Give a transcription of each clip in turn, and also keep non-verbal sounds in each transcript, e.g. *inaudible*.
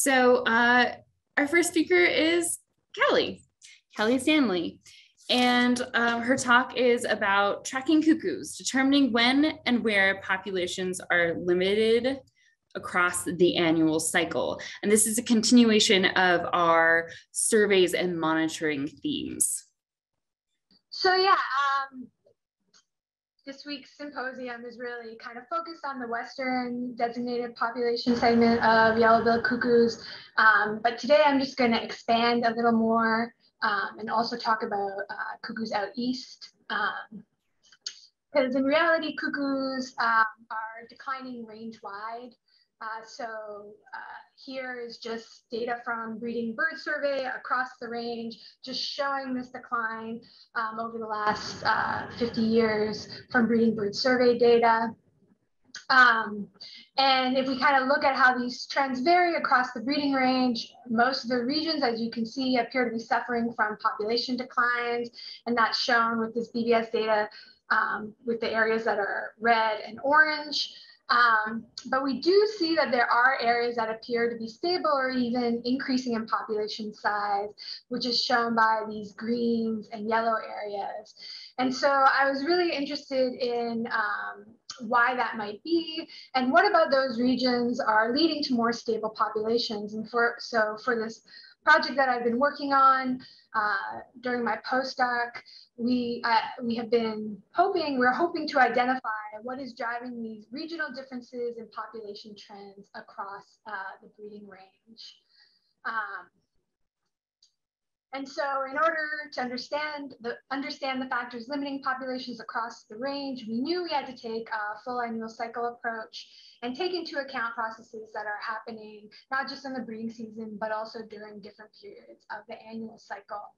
So uh, our first speaker is Callie, Callie Stanley. And um, her talk is about tracking cuckoos, determining when and where populations are limited across the annual cycle. And this is a continuation of our surveys and monitoring themes. So yeah, um, this week's symposium is really kind of focused on the Western designated population segment of yellow-billed cuckoos. Um, but today I'm just going to expand a little more um, and also talk about uh, cuckoos out east. Because um, in reality, cuckoos um, are declining range-wide. Uh, so uh, here is just data from breeding bird survey across the range, just showing this decline um, over the last uh, 50 years from breeding bird survey data. Um, and if we kind of look at how these trends vary across the breeding range, most of the regions, as you can see, appear to be suffering from population declines. And that's shown with this BBS data um, with the areas that are red and orange. Um, but we do see that there are areas that appear to be stable or even increasing in population size, which is shown by these greens and yellow areas. And so I was really interested in um, why that might be and what about those regions are leading to more stable populations. And for so for this project that I've been working on uh, during my postdoc, we, uh, we have been hoping, we're hoping to identify what is driving these regional differences in population trends across uh, the breeding range. Um, and so in order to understand the, understand the factors limiting populations across the range, we knew we had to take a full annual cycle approach and take into account processes that are happening, not just in the breeding season, but also during different periods of the annual cycle.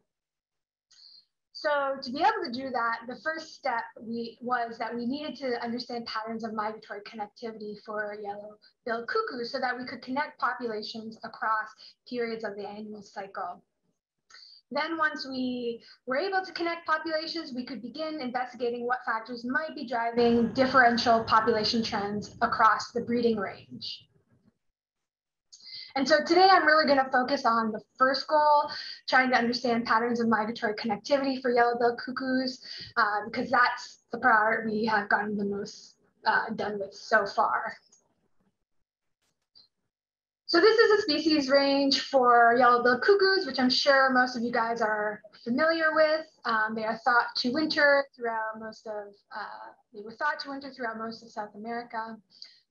So to be able to do that, the first step we, was that we needed to understand patterns of migratory connectivity for yellow-billed cuckoos so that we could connect populations across periods of the annual cycle. Then once we were able to connect populations, we could begin investigating what factors might be driving differential population trends across the breeding range. And so today I'm really going to focus on the first goal, trying to understand patterns of migratory connectivity for yellow-billed cuckoos, uh, because that's the part we have gotten the most uh, done with so far. So this is a species range for yellow-billed cuckoos, which I'm sure most of you guys are familiar with. Um, they are thought to winter throughout most of, uh, they were thought to winter throughout most of South America,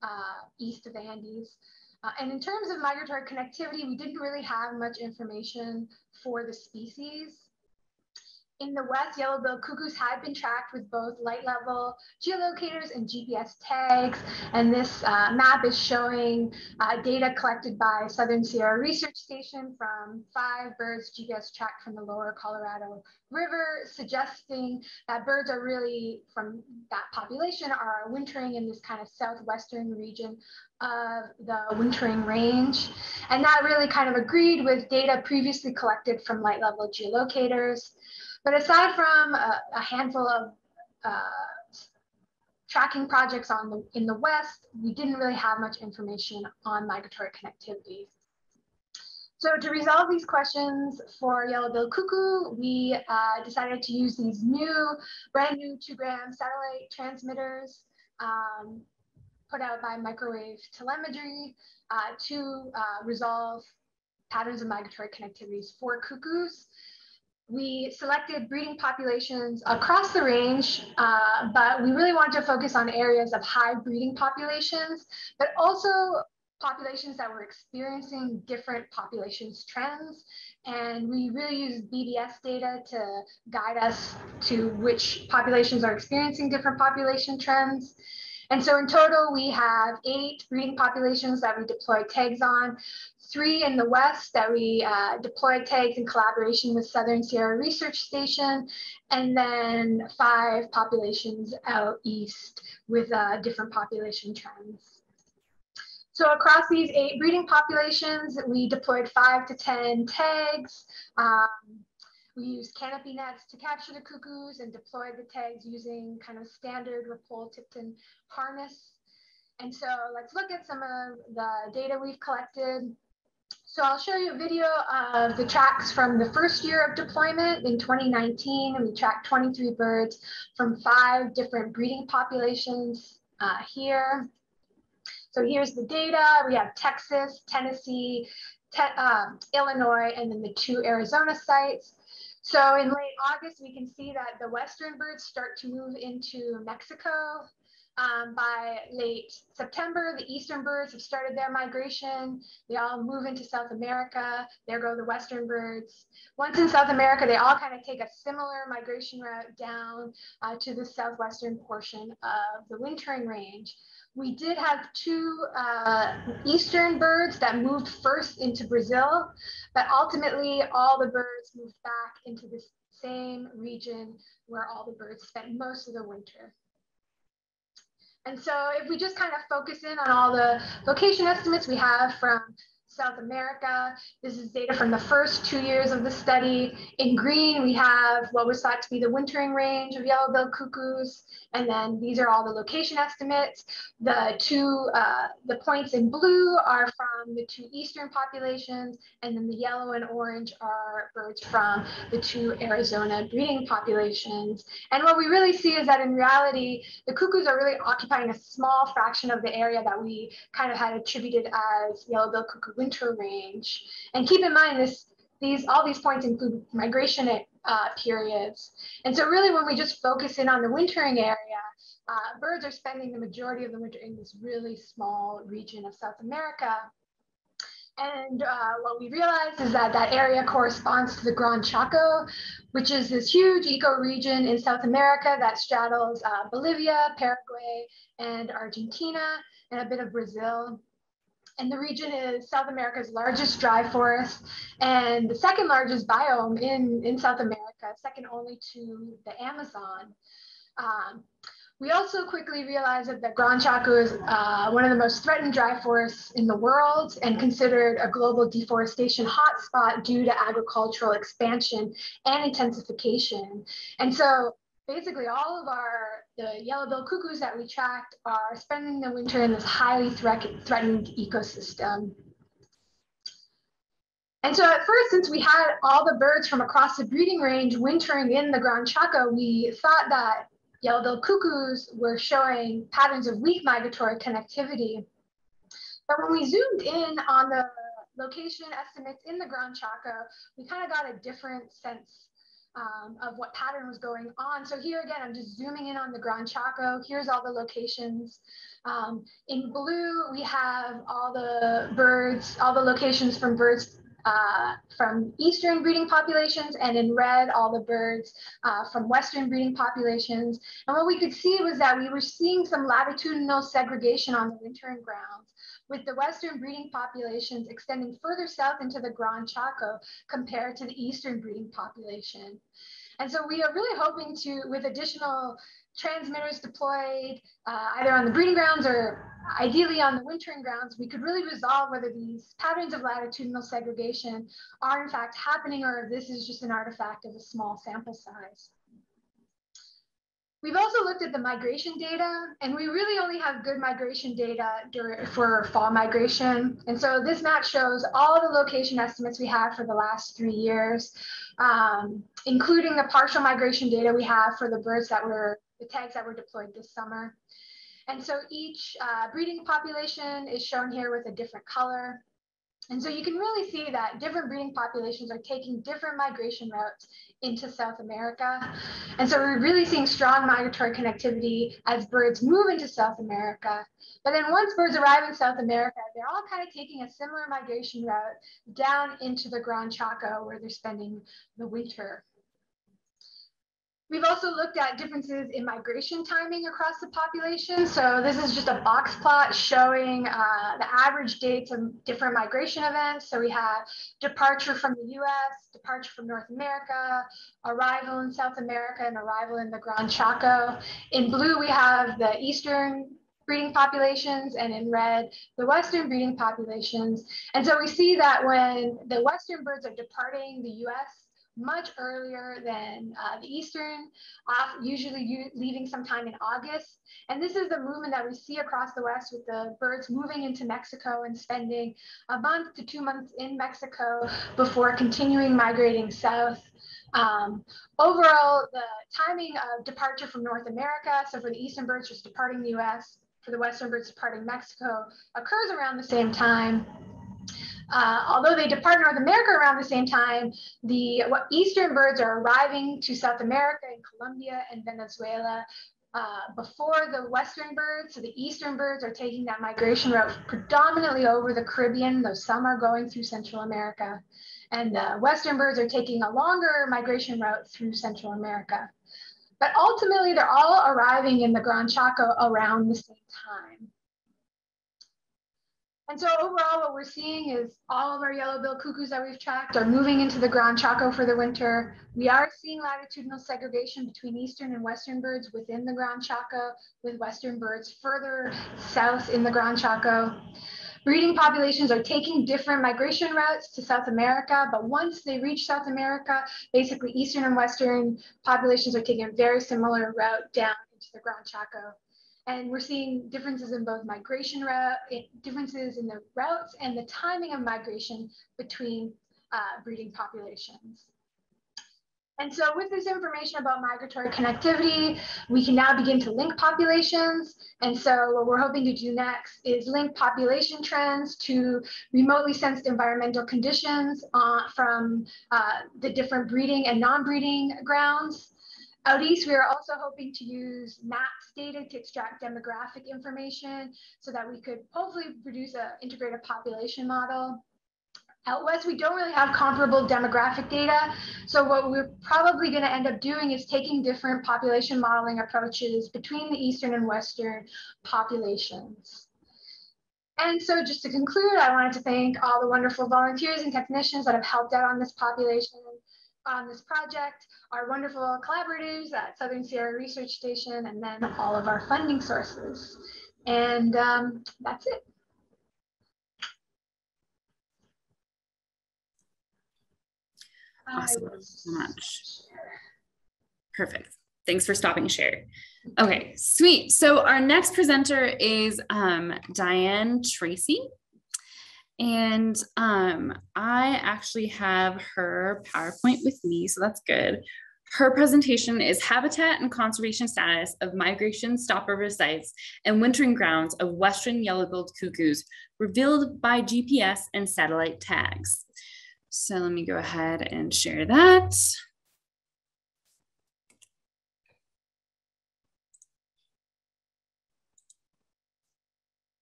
uh, east of the Andes. Uh, and in terms of migratory connectivity, we didn't really have much information for the species. In the west, yellow-billed cuckoos have been tracked with both light level geolocators and GPS tags. And this uh, map is showing uh, data collected by Southern Sierra Research Station from five birds GPS tracked from the lower Colorado River, suggesting that birds are really, from that population, are wintering in this kind of southwestern region of the wintering range. And that really kind of agreed with data previously collected from light level geolocators. But aside from a, a handful of uh, tracking projects on the, in the West, we didn't really have much information on migratory connectivity. So to resolve these questions for yellow-billed cuckoo, we uh, decided to use these new, brand new two gram satellite transmitters um, put out by microwave telemetry uh, to uh, resolve patterns of migratory connectivities for cuckoos we selected breeding populations across the range, uh, but we really wanted to focus on areas of high breeding populations, but also populations that were experiencing different populations trends. And we really use BBS data to guide us to which populations are experiencing different population trends. And so in total, we have eight breeding populations that we deploy tags on three in the west that we uh, deployed tags in collaboration with Southern Sierra Research Station, and then five populations out east with uh, different population trends. So across these eight breeding populations, we deployed five to 10 tags. Um, we used canopy nets to capture the cuckoos and deployed the tags using kind of standard Rappole Tipton harness. And so let's look at some of the data we've collected So I'll show you a video of the tracks from the first year of deployment in 2019, and we tracked 23 birds from five different breeding populations uh, here. So here's the data. We have Texas, Tennessee, te uh, Illinois, and then the two Arizona sites. So in late August, we can see that the western birds start to move into Mexico. Um, by late September, the eastern birds have started their migration. They all move into South America. There go the western birds. Once in South America, they all kind of take a similar migration route down uh, to the southwestern portion of the wintering range. We did have two uh, eastern birds that moved first into Brazil, but ultimately all the birds moved back into the same region where all the birds spent most of the winter. And so if we just kind of focus in on all the location estimates we have from South America. This is data from the first two years of the study. In green, we have what was thought to be the wintering range of yellow-billed cuckoos. And then these are all the location estimates. The two, uh, the points in blue are from the two eastern populations, and then the yellow and orange are birds from the two Arizona breeding populations. And what we really see is that in reality, the cuckoos are really occupying a small fraction of the area that we kind of had attributed as yellow-billed cuckoo winter range. And keep in mind this, these, all these points include migration uh, periods. And so really when we just focus in on the wintering area, uh, birds are spending the majority of the winter in this really small region of South America. And uh, what we realized is that that area corresponds to the Gran Chaco, which is this huge ecoregion in South America that straddles uh, Bolivia, Paraguay, and Argentina, and a bit of Brazil and the region is South America's largest dry forest and the second largest biome in, in South America, second only to the Amazon. Um, we also quickly realized that the Gran Chaco is uh, one of the most threatened dry forests in the world and considered a global deforestation hotspot due to agricultural expansion and intensification. And so basically all of our the yellow-billed cuckoos that we tracked are spending the winter in this highly threat, threatened ecosystem. And so at first, since we had all the birds from across the breeding range wintering in the Gran Chaco, we thought that yellow-billed cuckoos were showing patterns of weak migratory connectivity. But when we zoomed in on the location estimates in the Gran Chaco, we kind of got a different sense um, of what pattern was going on. So here again, I'm just zooming in on the Gran Chaco. Here's all the locations. Um, in blue, we have all the birds, all the locations from birds uh, from eastern breeding populations, and in red, all the birds uh, from western breeding populations. And what we could see was that we were seeing some latitudinal segregation on the wintering grounds with the western breeding populations extending further south into the Gran Chaco compared to the eastern breeding population. And so we are really hoping to, with additional transmitters deployed uh, either on the breeding grounds or ideally on the wintering grounds, we could really resolve whether these patterns of latitudinal segregation are in fact happening or if this is just an artifact of a small sample size. We've also looked at the migration data, and we really only have good migration data for fall migration. And so this map shows all the location estimates we have for the last three years, um, including the partial migration data we have for the birds that were, the tags that were deployed this summer. And so each uh, breeding population is shown here with a different color. And so you can really see that different breeding populations are taking different migration routes into South America. And so we're really seeing strong migratory connectivity as birds move into South America. But then once birds arrive in South America, they're all kind of taking a similar migration route down into the Gran Chaco where they're spending the winter. We've also looked at differences in migration timing across the population. So this is just a box plot showing uh, the average dates of different migration events. So we have departure from the US, departure from North America, arrival in South America, and arrival in the Gran Chaco. In blue, we have the Eastern breeding populations and in red, the Western breeding populations. And so we see that when the Western birds are departing the US much earlier than uh, the eastern, usually leaving sometime in August. And this is the movement that we see across the West with the birds moving into Mexico and spending a month to two months in Mexico before continuing migrating south. Um, overall, the timing of departure from North America, so for the eastern birds just departing the US, for the western birds departing Mexico, occurs around the same time. Uh, although they depart North America around the same time, the eastern birds are arriving to South America in Colombia and Venezuela uh, before the western birds. So the eastern birds are taking that migration route predominantly over the Caribbean, though some are going through Central America. And the western birds are taking a longer migration route through Central America. But ultimately, they're all arriving in the Gran Chaco around the same time. And so overall, what we're seeing is all of our yellow-billed cuckoos that we've tracked are moving into the Gran Chaco for the winter. We are seeing latitudinal segregation between eastern and western birds within the Gran Chaco, with western birds further south in the Gran Chaco. Breeding populations are taking different migration routes to South America, but once they reach South America, basically eastern and western populations are taking a very similar route down into the Gran Chaco. And we're seeing differences in both migration route, differences in the routes and the timing of migration between uh, breeding populations. And so with this information about migratory connectivity, we can now begin to link populations. And so what we're hoping to do next is link population trends to remotely sensed environmental conditions uh, from uh, the different breeding and non-breeding grounds. Out east, we are also hoping to use MAPS data to extract demographic information so that we could hopefully produce an integrated population model. Out west, we don't really have comparable demographic data. So what we're probably going to end up doing is taking different population modeling approaches between the eastern and western populations. And so just to conclude, I wanted to thank all the wonderful volunteers and technicians that have helped out on this population on this project, our wonderful collaborators at Southern Sierra Research Station, and then all of our funding sources. And um, that's it. Awesome. so much. Perfect. Thanks for stopping share. Okay, sweet. So our next presenter is um, Diane Tracy. And um, I actually have her PowerPoint with me, so that's good. Her presentation is Habitat and Conservation Status of Migration Stopover Sites and Wintering Grounds of Western Yellow-billed Cuckoos, revealed by GPS and satellite tags. So let me go ahead and share that.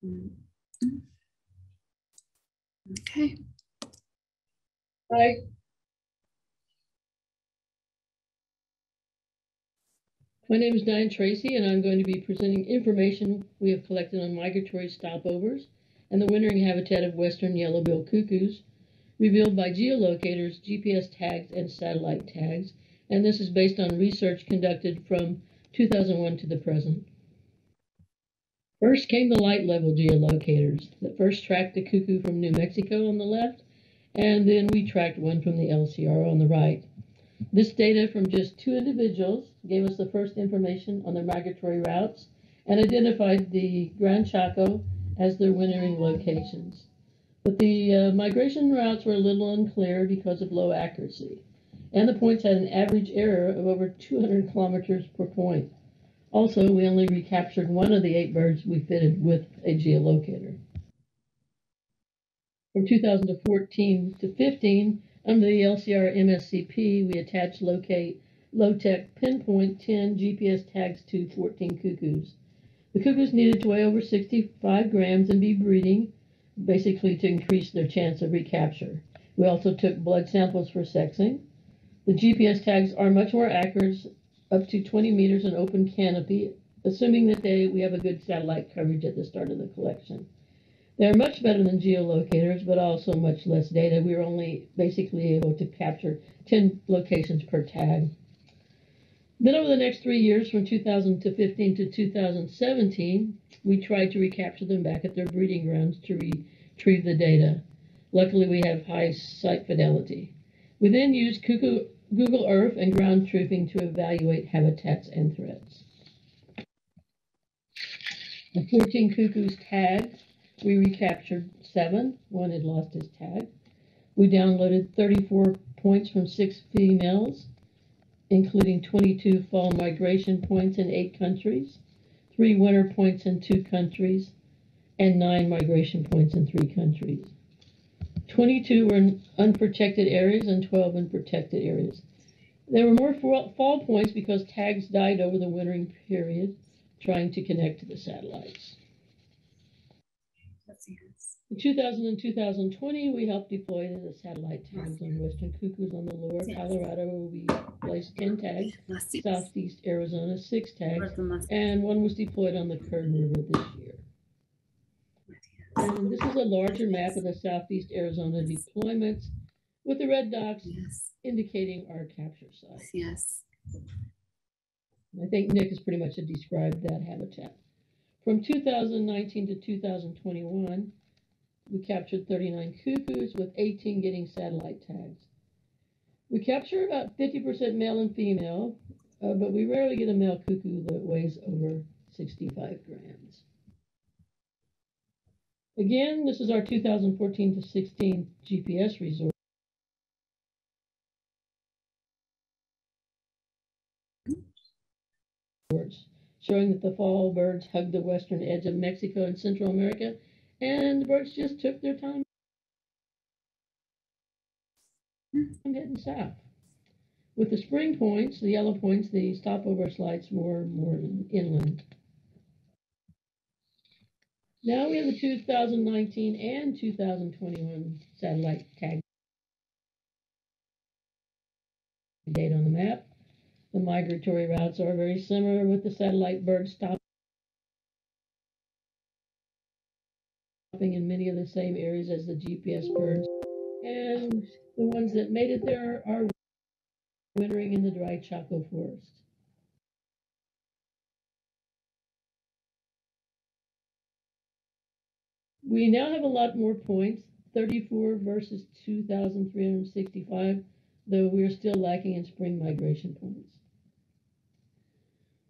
Mm -hmm. Okay. Hi. My name is Diane Tracy, and I'm going to be presenting information we have collected on migratory stopovers and the wintering habitat of western yellow-billed cuckoos, revealed by geolocators, GPS tags, and satellite tags, and this is based on research conducted from 2001 to the present. First came the light level geolocators that first tracked the cuckoo from New Mexico on the left, and then we tracked one from the LCR on the right. This data from just two individuals gave us the first information on their migratory routes and identified the Gran Chaco as their wintering locations. But the uh, migration routes were a little unclear because of low accuracy, and the points had an average error of over 200 kilometers per point. Also, we only recaptured one of the eight birds we fitted with a geolocator. From 2014 to 15, under the LCR MSCP, we attached locate Lotek PinPoint 10 GPS tags to 14 cuckoos. The cuckoos needed to weigh over 65 grams and be breeding, basically to increase their chance of recapture. We also took blood samples for sexing. The GPS tags are much more accurate up to 20 meters in open canopy, assuming that they, we have a good satellite coverage at the start of the collection. They're much better than geolocators, but also much less data. We were only basically able to capture 10 locations per tag. Then over the next three years, from 2015 to 2017, we tried to recapture them back at their breeding grounds to retrieve the data. Luckily, we have high site fidelity. We then used cuckoo Google Earth and ground truthing to evaluate habitats and threats. The 14 cuckoos tagged, we recaptured seven. One had lost his tag. We downloaded 34 points from six females, including 22 fall migration points in eight countries, three winter points in two countries, and nine migration points in three countries. 22 were in unprotected areas and 12 in protected areas. There were more fall fall points because tags died over the wintering period trying to connect to the satellites. Let's see this. In 2000 and 2020, we helped deploy the satellite tags on western cuckoos on the lower Colorado, we placed 10 tags, Let's see this. southeast Arizona, six tags, Where's the must- and one was deployed on the Kern River this year. And this is a larger map of the southeast Arizona deployments with the red dots Yes, indicating our capture site. yes. I think Nick has pretty much described that habitat. From 2019 to 2021, we captured 39 cuckoos with 18 getting satellite tags. We capture about 50% male and female, uh, but we rarely get a male cuckoo that weighs over 65 grams. Again, this is our 2014 to 16 GPS resort. showing that the fall birds hugged the western edge of Mexico and Central America, and the birds just took their time heading south. With the spring points, the yellow points, the stopover slides more more inland. Now we have the 2019 and 2021 satellite tag data on the map. The migratory routes are very similar with the satellite birds stopping in many of the same areas as the GPS birds. And the ones that made it there are wintering in the dry Chaco forest. We now have a lot more points, 34 versus 2,365, though we're still lacking in spring migration points.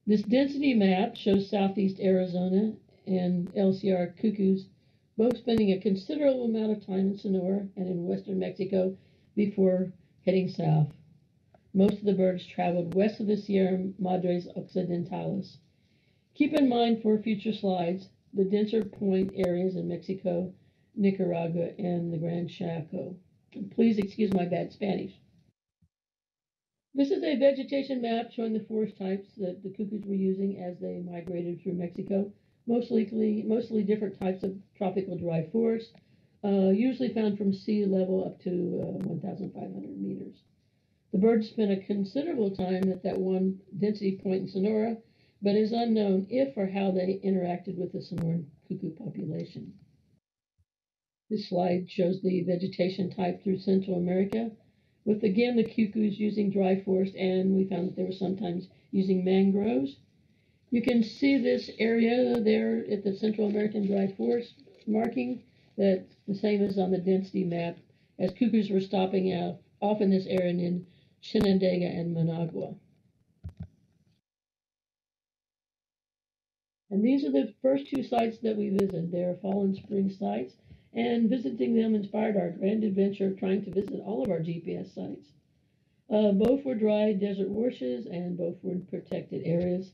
This density map shows southeast Arizona and LCR cuckoos both spending a considerable amount of time in Sonora and in western Mexico before heading south. Most of the birds traveled west of the Sierra Madres Occidentales. Keep in mind for future slides the denser point areas in Mexico, Nicaragua, and the Gran Chaco. Please excuse my bad Spanish. This is a vegetation map showing the forest types that the cuckoos were using as they migrated through Mexico. Mostly, mostly different types of tropical dry forest, uh, usually found from sea level up to uh, 1,500 meters. The birds spent a considerable time at that one density point in Sonora, but is unknown if or how they interacted with the Sonoran cuckoo population. This slide shows the vegetation type through Central America, with again the cuckoos using dry forest, and we found that they were sometimes using mangroves. You can see this area there at the Central American dry forest marking that the same as on the density map, as cuckoos were stopping out off in this area in Chinandega and Managua. And these are the first two sites that we visited. They are fall and spring sites, and visiting them inspired our grand adventure of trying to visit all of our GPS sites. Uh, both were dry desert washes, and both were in protected areas.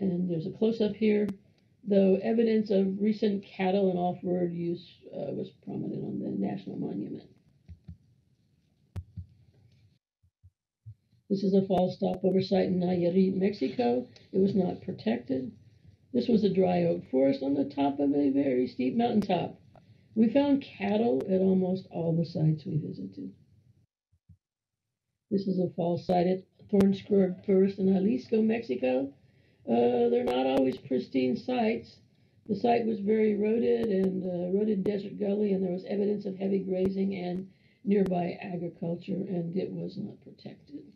And there's a close up here, though evidence of recent cattle and off road use uh, was prominent on the national monument. This is a fall stopover site in Nayarit, Mexico. It was not protected. This was a dry oak forest on the top of a very steep mountaintop. We found cattle at almost all the sites we visited. This is a fall site at Thorn Scrub Forest in Jalisco, Mexico. Uh, they're not always pristine sites. The site was very eroded and uh, eroded desert gully, and there was evidence of heavy grazing and nearby agriculture, and it was not protected.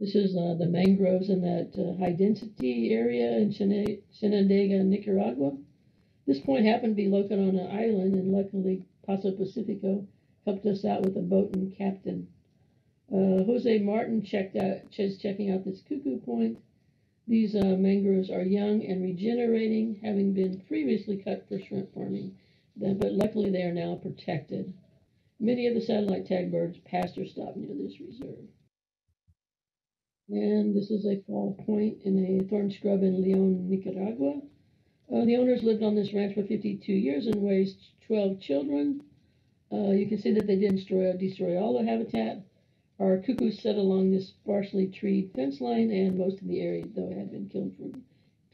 This is uh, the mangroves in that uh, high density area in Chinandega, Nicaragua. This point happened to be located on an island, and luckily Paso Pacifico helped us out with a boat and captain Uh, Jose Martin checked out, is checking out this cuckoo point. These uh, mangroves are young and regenerating, having been previously cut for shrimp farming, but luckily they are now protected. Many of the satellite tag birds passed or stopped near this reserve. And this is a fall point in a thorn scrub in Leon, Nicaragua. Uh, the owners lived on this ranch for 52 years and raised 12 children. Uh, you can see that they didn't destroy, destroy all the habitat. Our cuckoos set along this sparsely treed fence line, and most of the area, though, had been killed for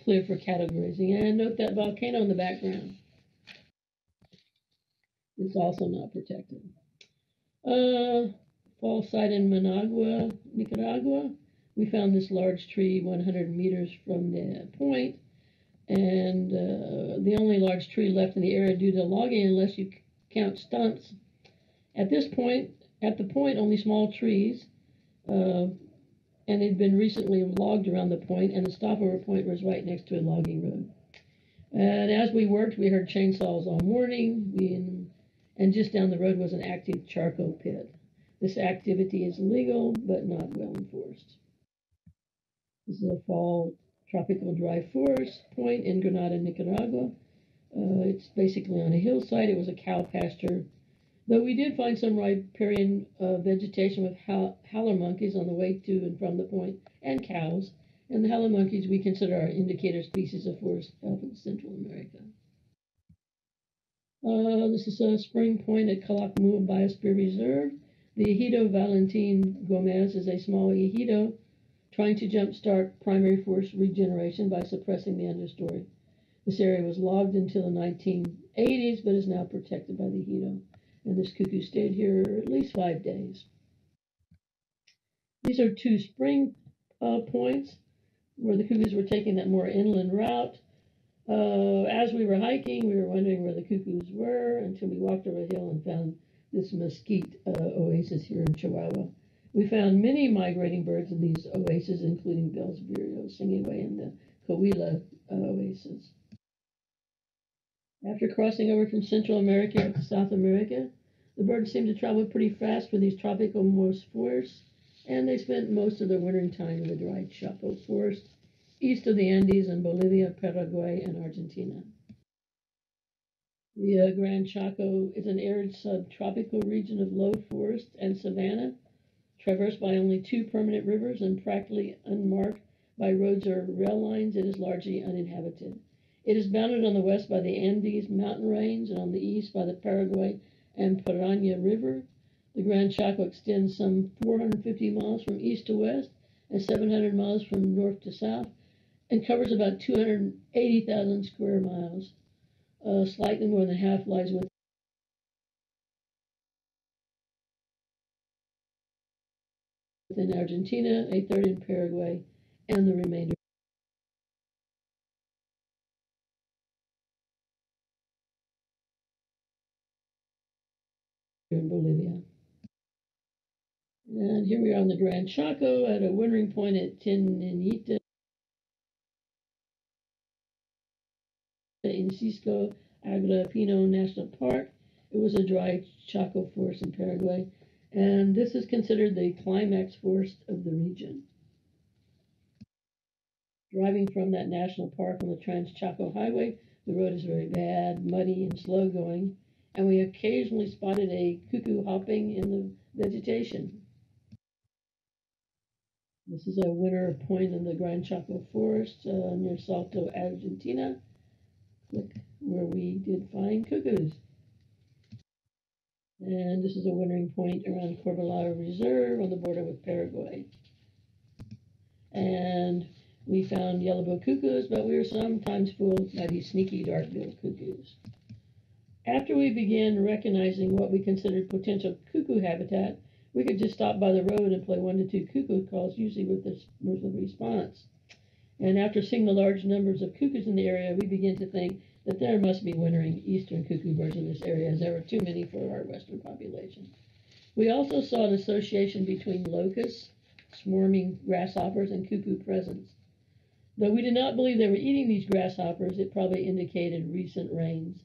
cleared for cattle grazing. And note that volcano in the background. It's also not protected. Uh, fall site in Managua, Nicaragua. We found this large tree 100 meters from the point and uh, the only large tree left in the area due to logging unless you count stumps. At this point, at the point, only small trees, uh, and they'd been recently logged around the point, and the stopover point was right next to a logging road. And as we worked, we heard chainsaws all morning, we, and just down the road was an active charcoal pit. This activity is legal, but not well enforced. This is a fall tropical dry forest point in Granada, Nicaragua. Uh, it's basically on a hillside. It was a cow pasture, though we did find some riparian uh, vegetation with howler monkeys on the way to and from the point, and cows. And the howler monkeys we consider our indicator species of forest health in Central America. Uh, this is a spring point at Calakmul Biosphere Reserve. The ejido Valentin Gomez is a small ejido trying to jumpstart primary forest regeneration by suppressing the understory. This area was logged until the 1980s, but is now protected by the ejido. And this cuckoo stayed here at least five days. These are two spring uh, points where the cuckoos were taking that more inland route. Uh, as we were hiking, we were wondering where the cuckoos were until we walked over a hill and found this mesquite uh, oasis here in Chihuahua. We found many migrating birds in these oases, including Bell's vireo singing away in the Coahuila uh, oasis. After crossing over from Central America to South America, the birds seemed to travel pretty fast for these tropical moist forests, and they spent most of their wintering time in the dry Chaco forest east of the Andes in Bolivia, Paraguay, and Argentina. The uh, Gran Chaco is an arid subtropical region of low forest and savanna Traversed by only two permanent rivers and practically unmarked by roads or rail lines, it is largely uninhabited. It is bounded on the west by the Andes mountain range and on the east by the Paraguay and Paraná River. The Gran Chaco extends some 450 miles from east to west and 700 miles from north to south and covers about 280,000 square miles. Uh, slightly more than half lies within in Argentina, a third in Paraguay, and the remainder in Bolivia. And here we are on the Gran Chaco at a wintering point at Tinanita in Cisco Agua-Pino National Park. It was a dry Chaco forest in Paraguay and this is considered the climax forest of the region. Driving from that national park on the Trans Chaco Highway, the road is very bad, muddy, and slow going, and we occasionally spotted a cuckoo hopping in the vegetation. This is a winter point in the Gran Chaco Forest uh, near Salta, Argentina. Where we did find cuckoos. And this is a wintering point around Corballar Reserve on the border with Paraguay. And we found yellow-billed cuckoos, but we were sometimes fooled by these sneaky dark-billed cuckoos. After we began recognizing what we considered potential cuckoo habitat, we could just stop by the road and play one to two cuckoo calls, usually with a response. And after seeing the large numbers of cuckoos in the area, we began to think that there must be wintering eastern cuckoo birds in this area, as there were too many for our western population. We also saw an association between locusts, swarming grasshoppers, and cuckoo presence. Though we did not believe they were eating these grasshoppers, it probably indicated recent rains.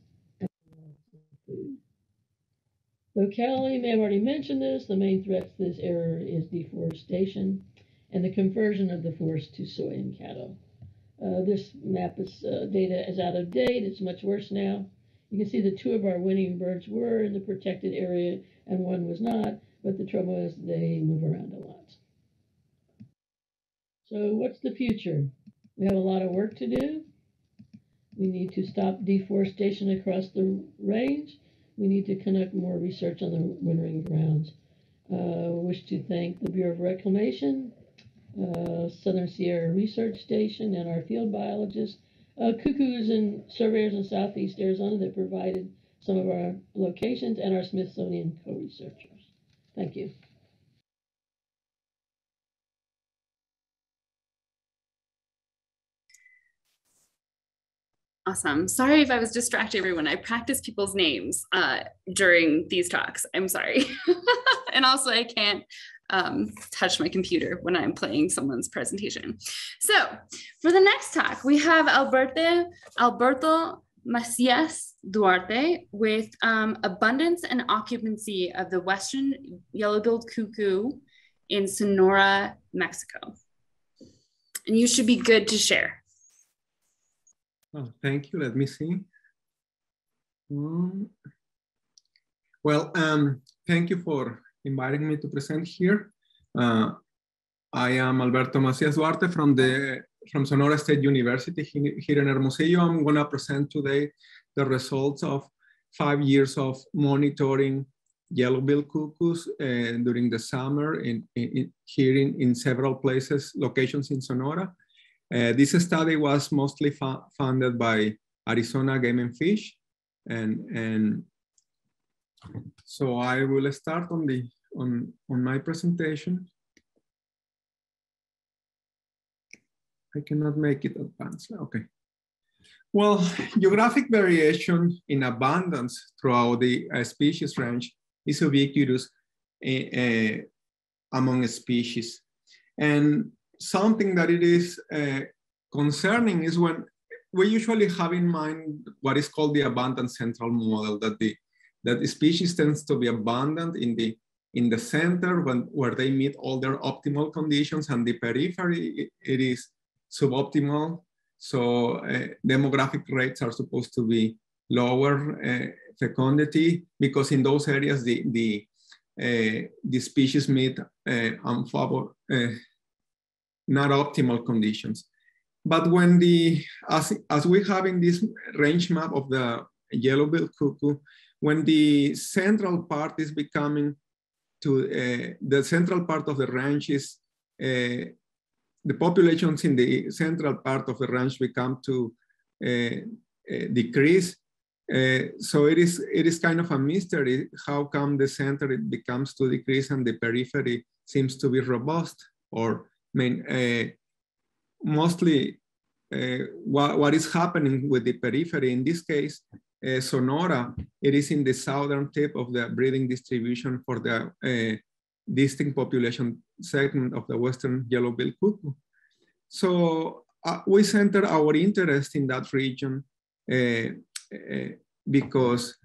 Callie may have already mentioned this, the main threat to this area is deforestation and the conversion of the forest to soy and cattle. Uh, this map is uh, data is out of date. It's much worse now. You can see the two of our winning birds were in the protected area and one was not, but the trouble is they move around a lot. So what's the future? We have a lot of work to do. We need to stop deforestation across the range. We need to conduct more research on the wintering grounds. Uh, wish to thank the Bureau of Reclamation, uh, Southern Sierra Research Station, and our field biologists, uh, cuckoos and surveyors in Southeast Arizona that provided some of our locations, and our Smithsonian co-researchers. Thank you. Awesome. Sorry if I was distracting everyone. I practice people's names uh, during these talks. I'm sorry. *laughs* and also, I can't um, touch my computer when I'm playing someone's presentation. So for the next talk, we have Alberto, Alberto Macias Duarte with um, abundance and occupancy of the Western yellow-billed cuckoo in Sonora, Mexico. And you should be good to share. Oh, thank you. Let me see. Mm. Well, um, thank you for inviting me to present here. Uh, I am Alberto Macias Duarte from the from Sonora State University here in Hermosillo. I'm going to present today the results of five years of monitoring yellow-billed cuckoos uh, during the summer in, in, here in, in several places, locations in Sonora. Uh, this study was mostly funded by Arizona Game and Fish. And, and so I will start on, the, on, on my presentation. I cannot make it advance. Okay. Well, geographic variation in abundance throughout the uh, species range is ubiquitous uh, among species. And something that it is uh, concerning is when we usually have in mind what is called the abundant central model, that the that species tends to be abundant in the in the center when, where they meet all their optimal conditions and the periphery it, it is suboptimal. So uh, demographic rates are supposed to be lower uh, fecundity because in those areas the the uh, the species meet uh, unfavorable, uh, not optimal conditions. But when the, as, as we have in this range map of the yellow-billed cuckoo, when the central part is becoming to, uh, the central part of the range is, uh, the populations in the central part of the range become to uh decrease. So it is, it is kind of a mystery how come the center it becomes to decrease and the periphery seems to be robust or uh, mostly uh, what, what is happening with the periphery, in this case, Sonora, it is in the southern tip of the breeding distribution for the uh, distinct population segment of the Western yellow-billed cuckoo. So uh, we center our interest in that region uh, because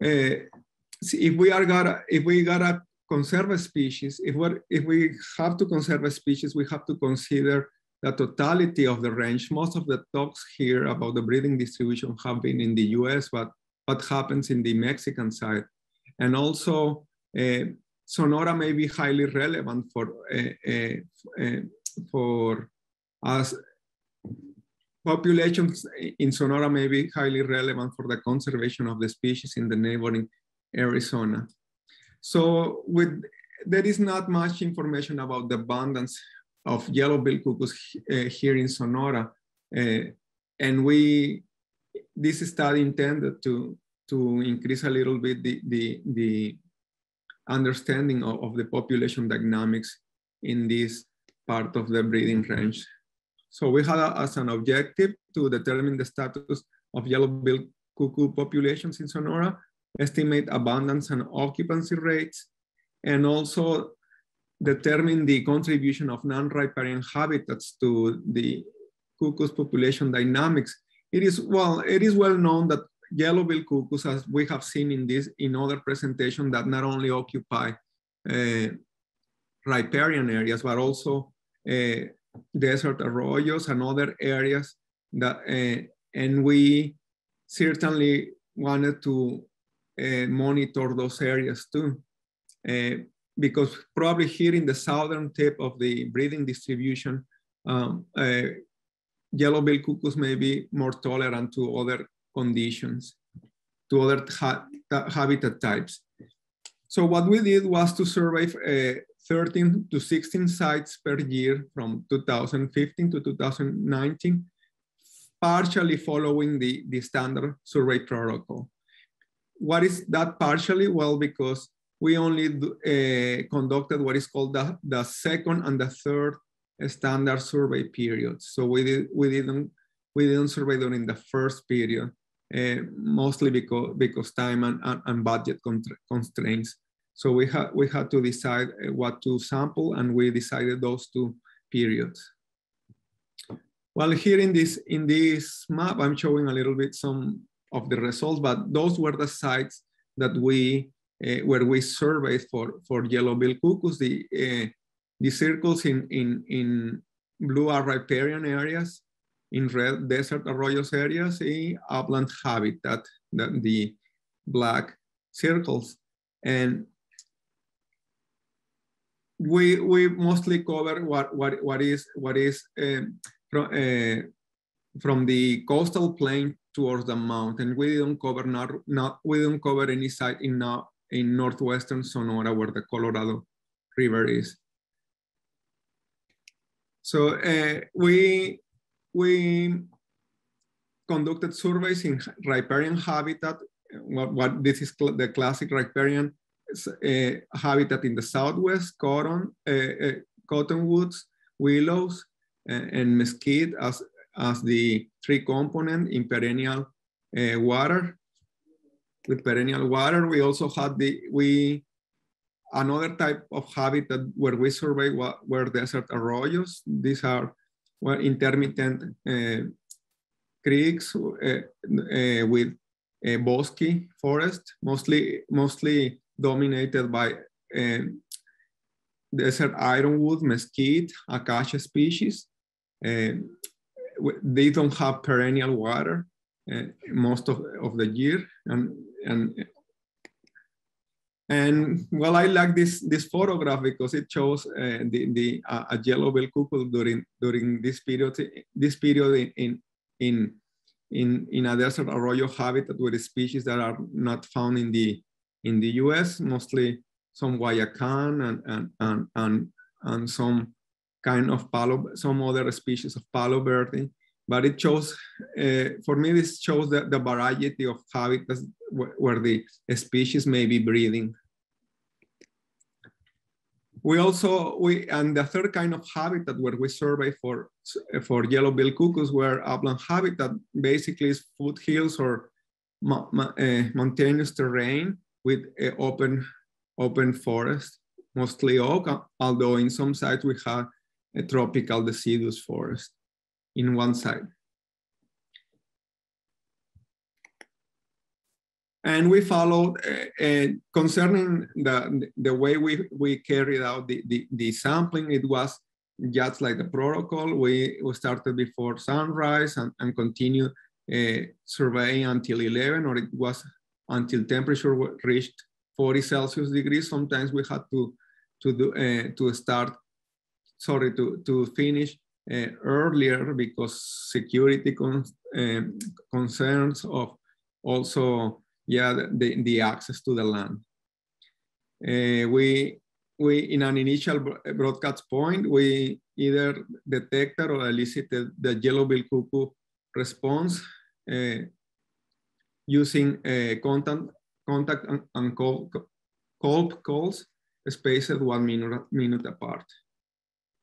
if we are gotta, if we gotta conserve a species, if, we're, if we have to conserve a species, we have to consider the totality of the range. Most of the talks here about the breeding distribution have been in the US, but what happens in the Mexican side. And also, uh, Sonora may be highly relevant for, uh, uh, for us. Populations in Sonora may be highly relevant for the conservation of the species in the neighboring Arizona. So with, there is not much information about the abundance of yellow-billed cuckoos uh, here in Sonora. Uh, and we, this study intended to, to increase a little bit the, the, the understanding of, of the population dynamics in this part of the breeding range. So we had a, as an objective to determine the status of yellow-billed cuckoo populations in Sonora estimate abundance and occupancy rates, and also determine the contribution of non-riparian habitats to the cuckoo's population dynamics. It is well, it is well known that yellow-billed cuckoos, as we have seen in this in other presentations, that not only occupy uh, riparian areas, but also uh, desert arroyos and other areas that, uh, and we certainly wanted to monitor those areas too. Because probably here in the southern tip of the breeding distribution, um, uh, yellow-billed cuckoos may be more tolerant to other conditions, to other ha habitat types. So what we did was to survey uh, 13 to 16 sites per year from 2015 to 2019, partially following the, the standard survey protocol. What is that partially? Well, because we only uh, conducted what is called the, the second and the third standard survey periods. So we, did, we, didn't, we didn't survey during the first period, uh, mostly because, because time and, and, and budget constraints. So we, had we had to decide uh, what to sample and we decided those two periods. Well, here in this, in this map, I'm showing a little bit some of the results, but those were the sites that we where we surveyed for, for yellow-billed cuckoos. The, uh, the circles in, in, in blue are riparian areas, in red desert arroyos areas, in upland habitat, the, the black circles. And we, we mostly cover what, what, what is, what is um, from, uh, from the coastal plain towards the mountain. We don't cover not, not we don't cover any site in in northwestern Sonora where the Colorado River is. So uh, we, we conducted surveys in riparian habitat. What, what this is cl the classic riparian uh, habitat in the Southwest, cotton, uh, cottonwoods, willows, and mesquite as, as the three component in perennial water with perennial water. We also had the, we, another type of habitat where we survey were desert arroyos. These are well, intermittent uh, creeks uh, uh, with a bosky forest, mostly, mostly dominated by um, desert ironwood, mesquite, acacia species. Um, they don't have perennial water uh, most of, of the year. And and and well, I like this this photograph because it shows uh, the the uh, a yellow-billed cuckoo during during this period this period in in in in a desert arroyo habitat with species that are not found in the in the U.S. Mostly some guayacan and and and and, and some kind of palo some other species of palo verde but it shows, uh, for me, this shows the, the variety of habitats where the species may be breeding. We also, we and the third kind of habitat where we survey for, for yellow-billed cuckoos were upland habitat basically is foothills or uh, mountainous terrain with uh, open, open forest, mostly oak, although in some sites we have a tropical deciduous forest in one side. And we followed, uh, uh, concerning the, the way we, we carried out the, the, the sampling, it was just like the protocol. We, we started before sunrise and, and continued uh, surveying until 11, or it was until temperature reached 40 Celsius degrees. Sometimes we had to, to, do, uh, to start, sorry, to, to finish uh, earlier because security con concerns of also yeah the, the access to the land. Uh, we we in an initial broadcast point we either detected or elicited the yellow-billed cuckoo response uh, using uh, contact contact and, call calls spaced one minute minute apart.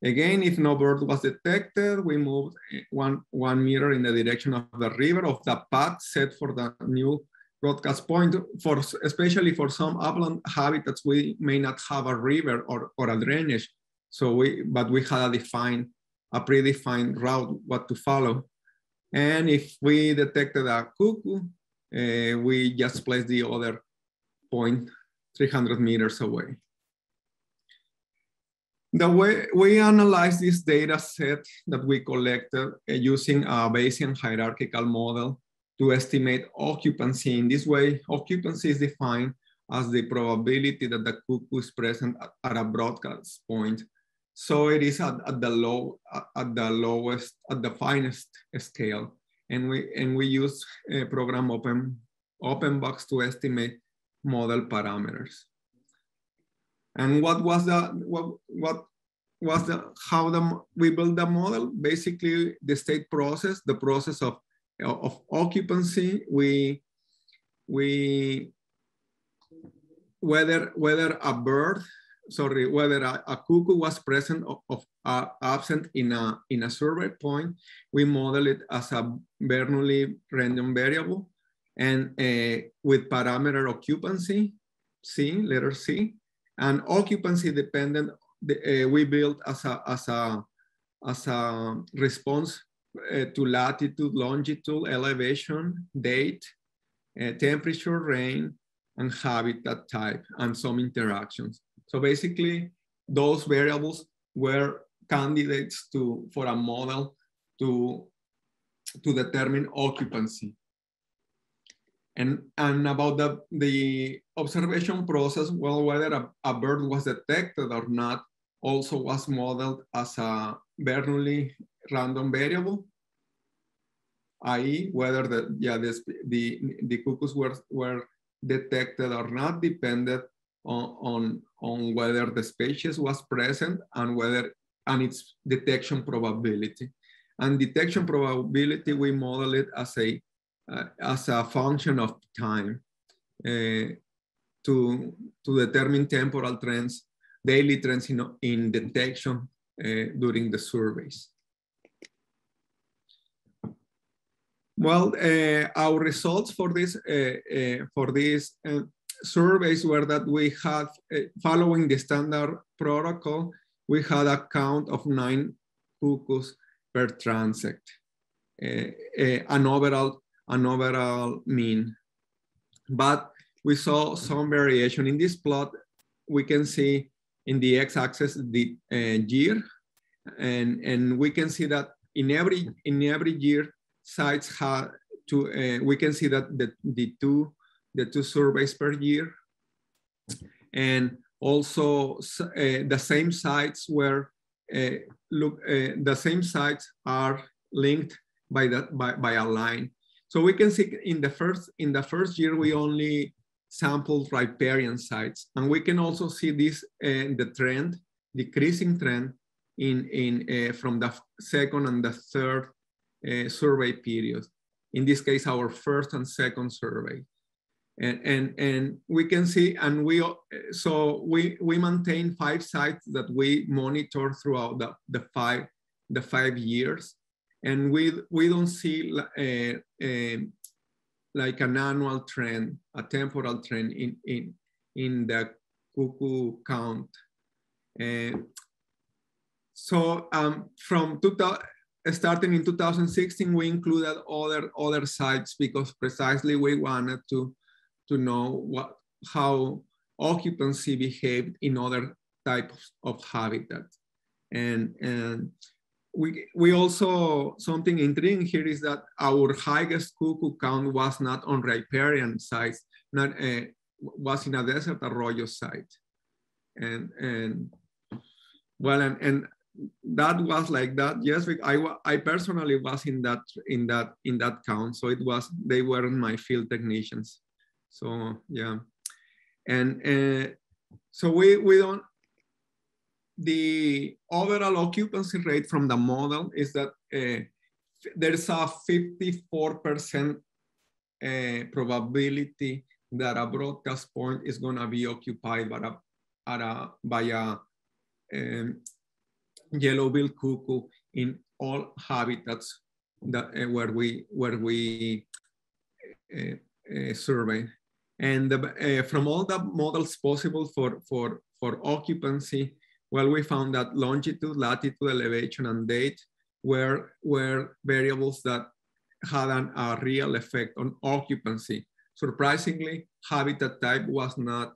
Again, if no bird was detected, we moved one, one meter in the direction of the river of the path set for the new broadcast point. For especially for some upland habitats, we may not have a river or, or a drainage. So we, but we had a defined, a predefined route what to follow. And if we detected a cuckoo, uh, we just place the other point 300 meters away. The way we analyze this data set that we collected uh, using a Bayesian hierarchical model to estimate occupancy in this way, occupancy is defined as the probability that the cuckoo is present at, at a broadcast point. So it is at, at the low, at the lowest, at the finest scale. And we, and we use a program open, OpenBUGS to estimate model parameters. And what was the, what, what was the, how the, we build the model? Basically the state process, the process of, of occupancy, we, we, whether, whether a bird, sorry, whether a, a cuckoo was present of, of uh, absent in a, in a survey point, we model it as a Bernoulli random variable and uh, with parameter occupancy, C, letter C, and occupancy dependent, uh, we built as a, as a, as a response uh, to latitude, longitude, elevation, date, uh, temperature, rain, and habitat type, and some interactions. So basically, those variables were candidates to for a model to, to determine occupancy. And, and about the, the observation process, well, whether a, a bird was detected or not, also was modeled as a Bernoulli random variable, i.e. whether the, yeah, this, the, the cuckoos were, were detected or not depended on, on, on whether the species was present and whether and its detection probability. And detection probability, we model it as a uh, as a function of time uh, to, to determine temporal trends, daily trends in, in detection uh, during the surveys. Well, uh, our results for this uh, uh, for these surveys were that we had, following the standard protocol, we had a count of nine cuckoos per transect, an overall an overall mean. But we saw some variation in this plot. We can see in the x-axis the uh, year, and and we can see that in every in every year sites had to. Uh, we can see that the the two the two surveys per year, and also uh, the same sites were uh, look uh, the same sites are linked by that by, by a line so we can see in the first in the first year we only sampled riparian sites, and we can also see this the trend, decreasing trend in in uh, from the second and the third uh, survey periods. In this case, our first and second survey, and and and we can see and we so we we maintain five sites that we monitor throughout the the five the five years and we we don't see uh, uh, like an annual trend, a temporal trend in in in the cuckoo count. So um, from 2000, starting in 2016, we included other other sites because precisely we wanted to to know what how occupancy behaved in other types of habitat. And, and we, we also, something intriguing here is that our highest cuckoo count was not on riparian sites, not, uh, was in a desert arroyo site. And, and well, and, and that was like that. Yes, I, I personally was in that, in that, in that count. So it was, they weren't my field technicians. So yeah. And uh, so we, we don't, the overall occupancy rate from the model is that uh, there's a 54% uh, probability that a broadcast point is going to be occupied by a, a, by a um, yellow-billed cuckoo in all habitats that uh, where we where we uh, survey. And the, from all the models possible for for for occupancy, well, we found that longitude, latitude, elevation, and date were, were variables that had an, a real effect on occupancy. Surprisingly, habitat type was not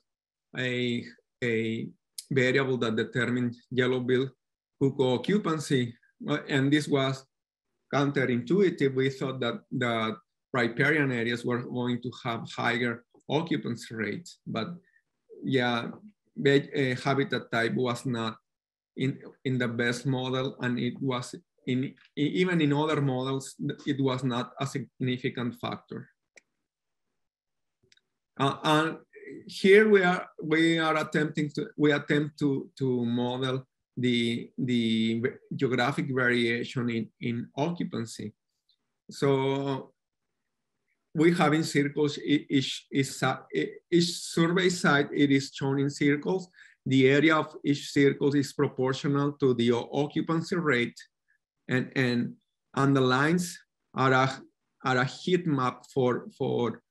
a, a variable that determined yellow-billed cuckoo occupancy. And this was counterintuitive. We thought that the riparian areas were going to have higher occupancy rates, but yeah, uh, habitat type was not in, in the best model and it was in, even in other models, it was not a significant factor. Uh, and here we are, we are attempting to, we attempt to, to model the, the geographic variation in, in occupancy. So we have in circles, each, each, each survey site, it is shown in circles. The area of each circle is proportional to the occupancy rate and, and, and the lines are a, are a heat map for, for,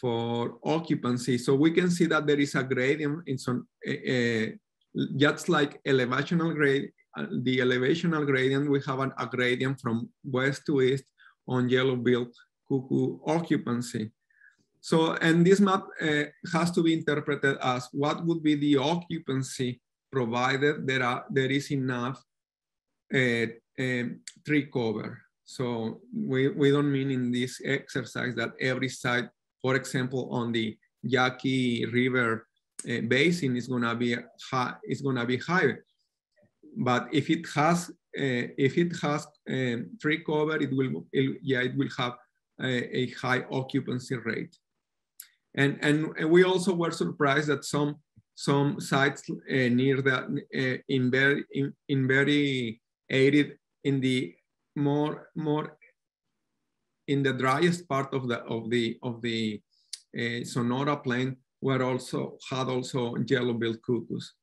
for occupancy. So we can see that there is a gradient in some, uh, just like elevational grade, uh, the elevational gradient, we have an, a gradient from west to east on yellow-billed cuckoo occupancy. So, and this map uh, has to be interpreted as what would be the occupancy provided there, are, there is enough uh, um, tree cover. So we, we don't mean in this exercise that every site, for example, on the Yaqui River uh, basin is gonna be high, is gonna be higher. But if it has uh, if it has um, tree cover, it will it, yeah it will have a, a, high occupancy rate. And, and and we also were surprised that some some sites uh, near the uh, in very in, in very arid in the more more in the driest part of the of the of the uh, Sonora plain were also had also yellow-billed cuckoos.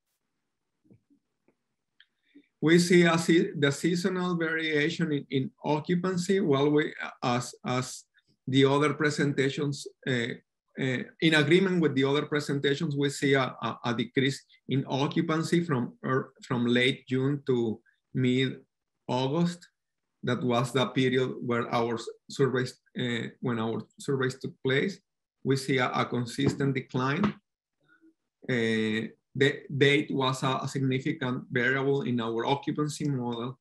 We see a, the seasonal variation in, in occupancy, while we as as the other presentations uh, uh, in agreement with the other presentations, we see a, a, a decrease in occupancy from, er, from late June to mid August. That was the period where our surveys, uh, when our surveys took place. We see a, a consistent decline. Uh, the date was a, a, significant variable in our occupancy model.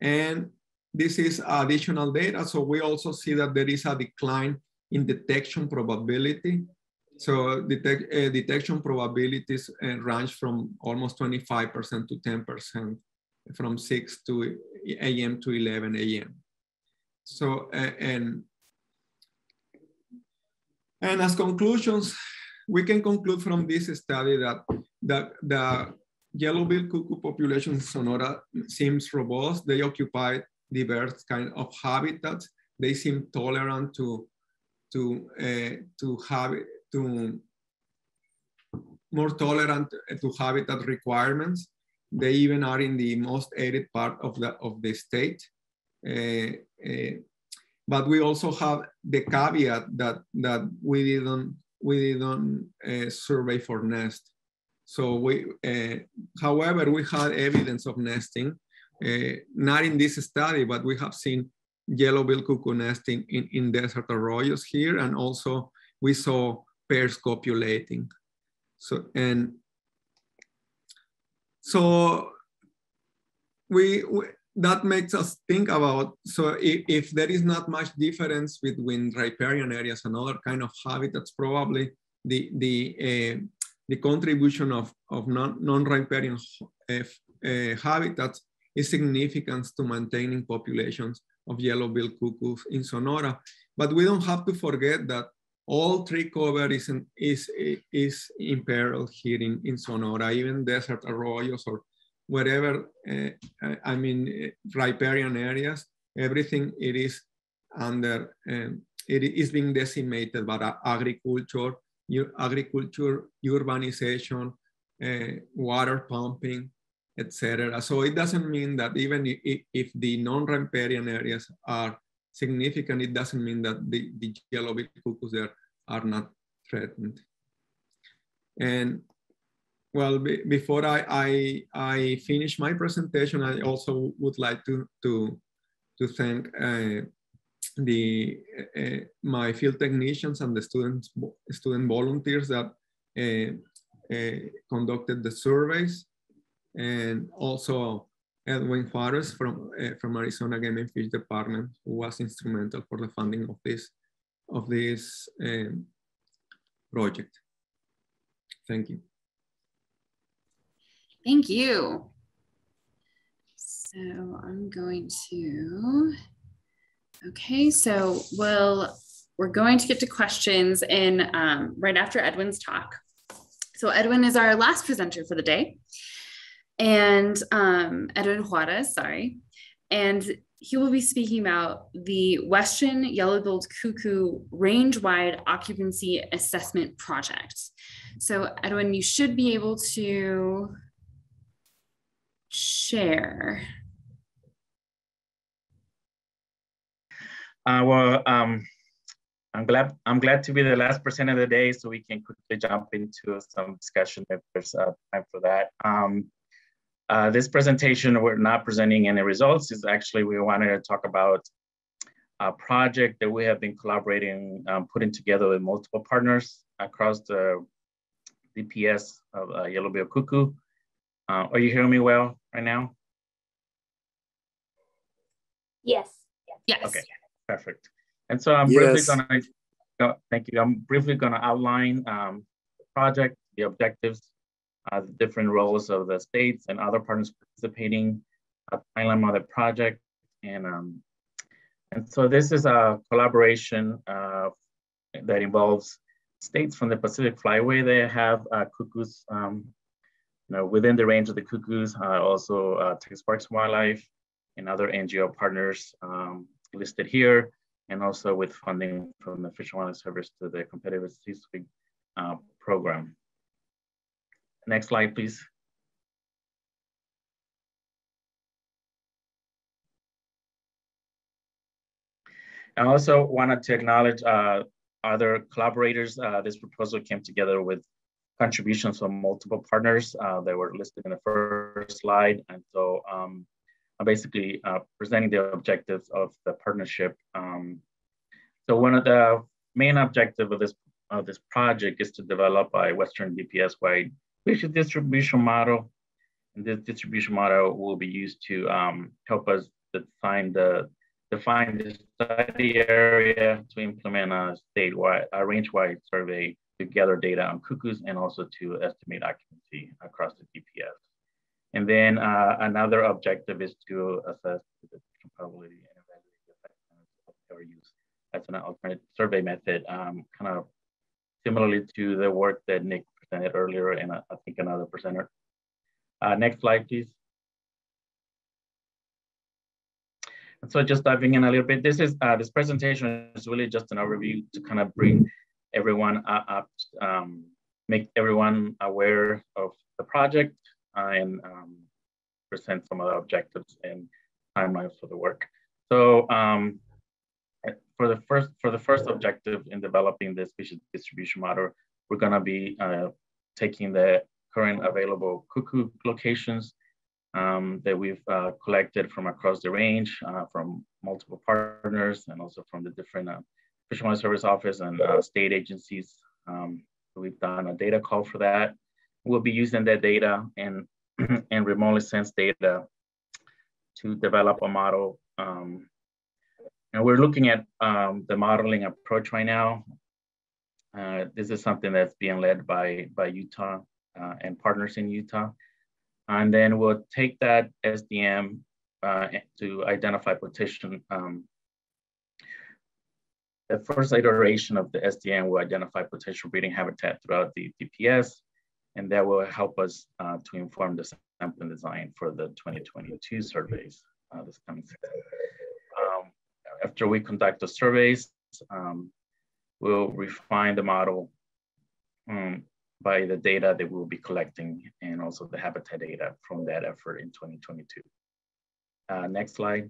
And this is additional data. So we also see that there is a decline in detection probability. So uh, detection probabilities uh, range from almost 25% to 10% from 6 to a.m. to 11 a.m. So, uh, and, and as conclusions, we can conclude from this study that the, the yellow-billed cuckoo population in Sonora seems robust. They occupy diverse kind of habitats. They seem tolerant to, to, uh, to have, to more tolerant to habitat requirements. They even are in the most arid part of the, of the state. Uh, uh, but we also have the caveat that, that we didn't, we didn't uh, survey for nest. So we, uh, however, we had evidence of nesting, uh, not in this study, but we have seen yellow-billed cuckoo nesting in, in desert arroyos here, and also we saw pairs copulating. So, and so we, we, that makes us think about, so if, if, there is not much difference between riparian areas and other kind of habitats, probably the, the, uh, the contribution of, of non, non-riparian uh, uh, habitats is significant to maintaining populations of yellow-billed cuckoos in Sonora. But we don't have to forget that all tree cover is, in, is, is imperiled here in, in Sonora, even desert arroyos or wherever, uh, I mean, riparian areas, everything it is under, um, it is being decimated by agriculture, agriculture, urbanization, uh, water pumping, etc. So it doesn't mean that even if, if the non-riparian areas are significant, it doesn't mean that the, the yellow-billed cuckoos there are not threatened. And well, be, before I, I, I, finish my presentation, I also would like to, to, to thank uh, the uh, my field technicians and the students student volunteers that uh, uh, conducted the surveys, and also Edwin Juarez from from Arizona Game and Fish Department, who was instrumental for the funding of this of this um, project. Thank you. Thank you. So I'm going to, okay, so we'll, we're going to get to questions in um, right after Edwin's talk. So Edwin is our last presenter for the day. And um, Edwin Juarez, sorry. And he will be speaking about the Western Yellow-billed Cuckoo Range-Wide Occupancy Assessment Project. So Edwin, you should be able to share. Uh, well, um, I'm glad I'm glad to be the last person of the day, so we can quickly jump into some discussion if there's uh, time for that. Um, uh, this presentation, we're not presenting any results. Is actually we wanted to talk about a project that we have been collaborating, um, putting together with multiple partners across the DPS of uh, Yellow-bill Cuckoo. Uh, are you hearing me well right now? Yes. Yes. Okay, perfect. And so I'm yes. briefly gonna, uh, thank you. I'm briefly gonna outline um, the project, the objectives, uh, the different roles of the states and other partners participating, a timeline of the project. And, um, and so this is a collaboration uh, that involves states from the Pacific Flyway. They have uh, cuckoos um, you know, within the range of the cuckoos, uh, also uh, Texas Parks Wildlife and other NGO partners um, listed here, and also with funding from the Fish and Wildlife Service to the Competitive C-SWG uh, program. Next slide, please. I also wanted to acknowledge uh, other collaborators. Uh, this proposal came together with contributions from multiple partners uh, that were listed in the first slide. And so um, I'm basically uh, presenting the objectives of the partnership. Um, so one of the main objective of this of this project is to develop a Western DPS-wide species distribution model. And this distribution model will be used to um, help us define the define the study area to implement a statewide, a range-wide survey to gather data on cuckoos and also to estimate occupancy across the DPS. And then uh, another objective is to assess the probability and evaluate the effectiveness of ARUs as an alternate survey method, um, kind of similarly to the work that Nick presented earlier and uh, I think another presenter. Uh, next slide, please. And so just diving in a little bit, this is uh, this presentation is really just an overview to kind of bring everyone up, um, make everyone aware of the project and um, present some of the objectives and timelines for the work. So um, for the first for the first objective in developing the species distribution model, we're going to be uh, taking the current available cuckoo locations um, that we've uh, collected from across the range, uh, from multiple partners, and also from the different uh, Fish and Wildlife Service Office and uh, state agencies. Um, we've done a data call for that. We'll be using that data and, *clears throat* and remotely sense data to develop a model. Um, and we're looking at um, the modeling approach right now. Uh, this is something that's being led by, by Utah uh, and partners in Utah. And then we'll take that SDM uh, to identify potential um, the first iteration of the SDM will identify potential breeding habitat throughout the DPS, and that will help us uh, to inform the sampling design for the 2022 surveys uh, this coming season. Um, after we conduct the surveys, um, we'll refine the model um, by the data that we'll be collecting and also the habitat data from that effort in 2022. Uh, next slide.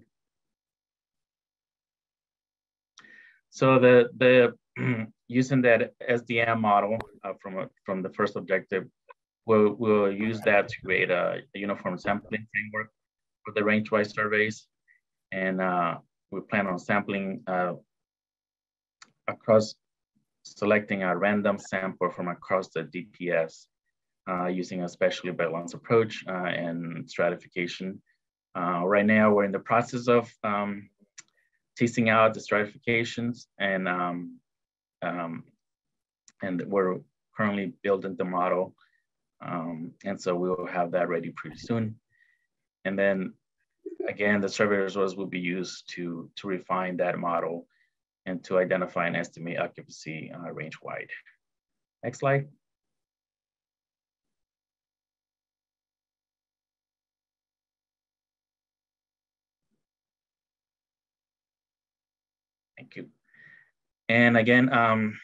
So the the *clears throat* using that SDM model uh, from a, from the first objective, we'll we'll use that to create a, a uniform sampling framework for the range-wise surveys, and uh, we plan on sampling uh, across, selecting a random sample from across the DPS uh, using a specially balanced approach uh, and stratification. Uh, right now, we're in the process of um, teasing out the stratifications and um, um, and we're currently building the model. Um, and so we will have that ready pretty soon. And then again, the survey results will be used to, to refine that model and to identify and estimate occupancy uh, range wide. Next slide. And again, um,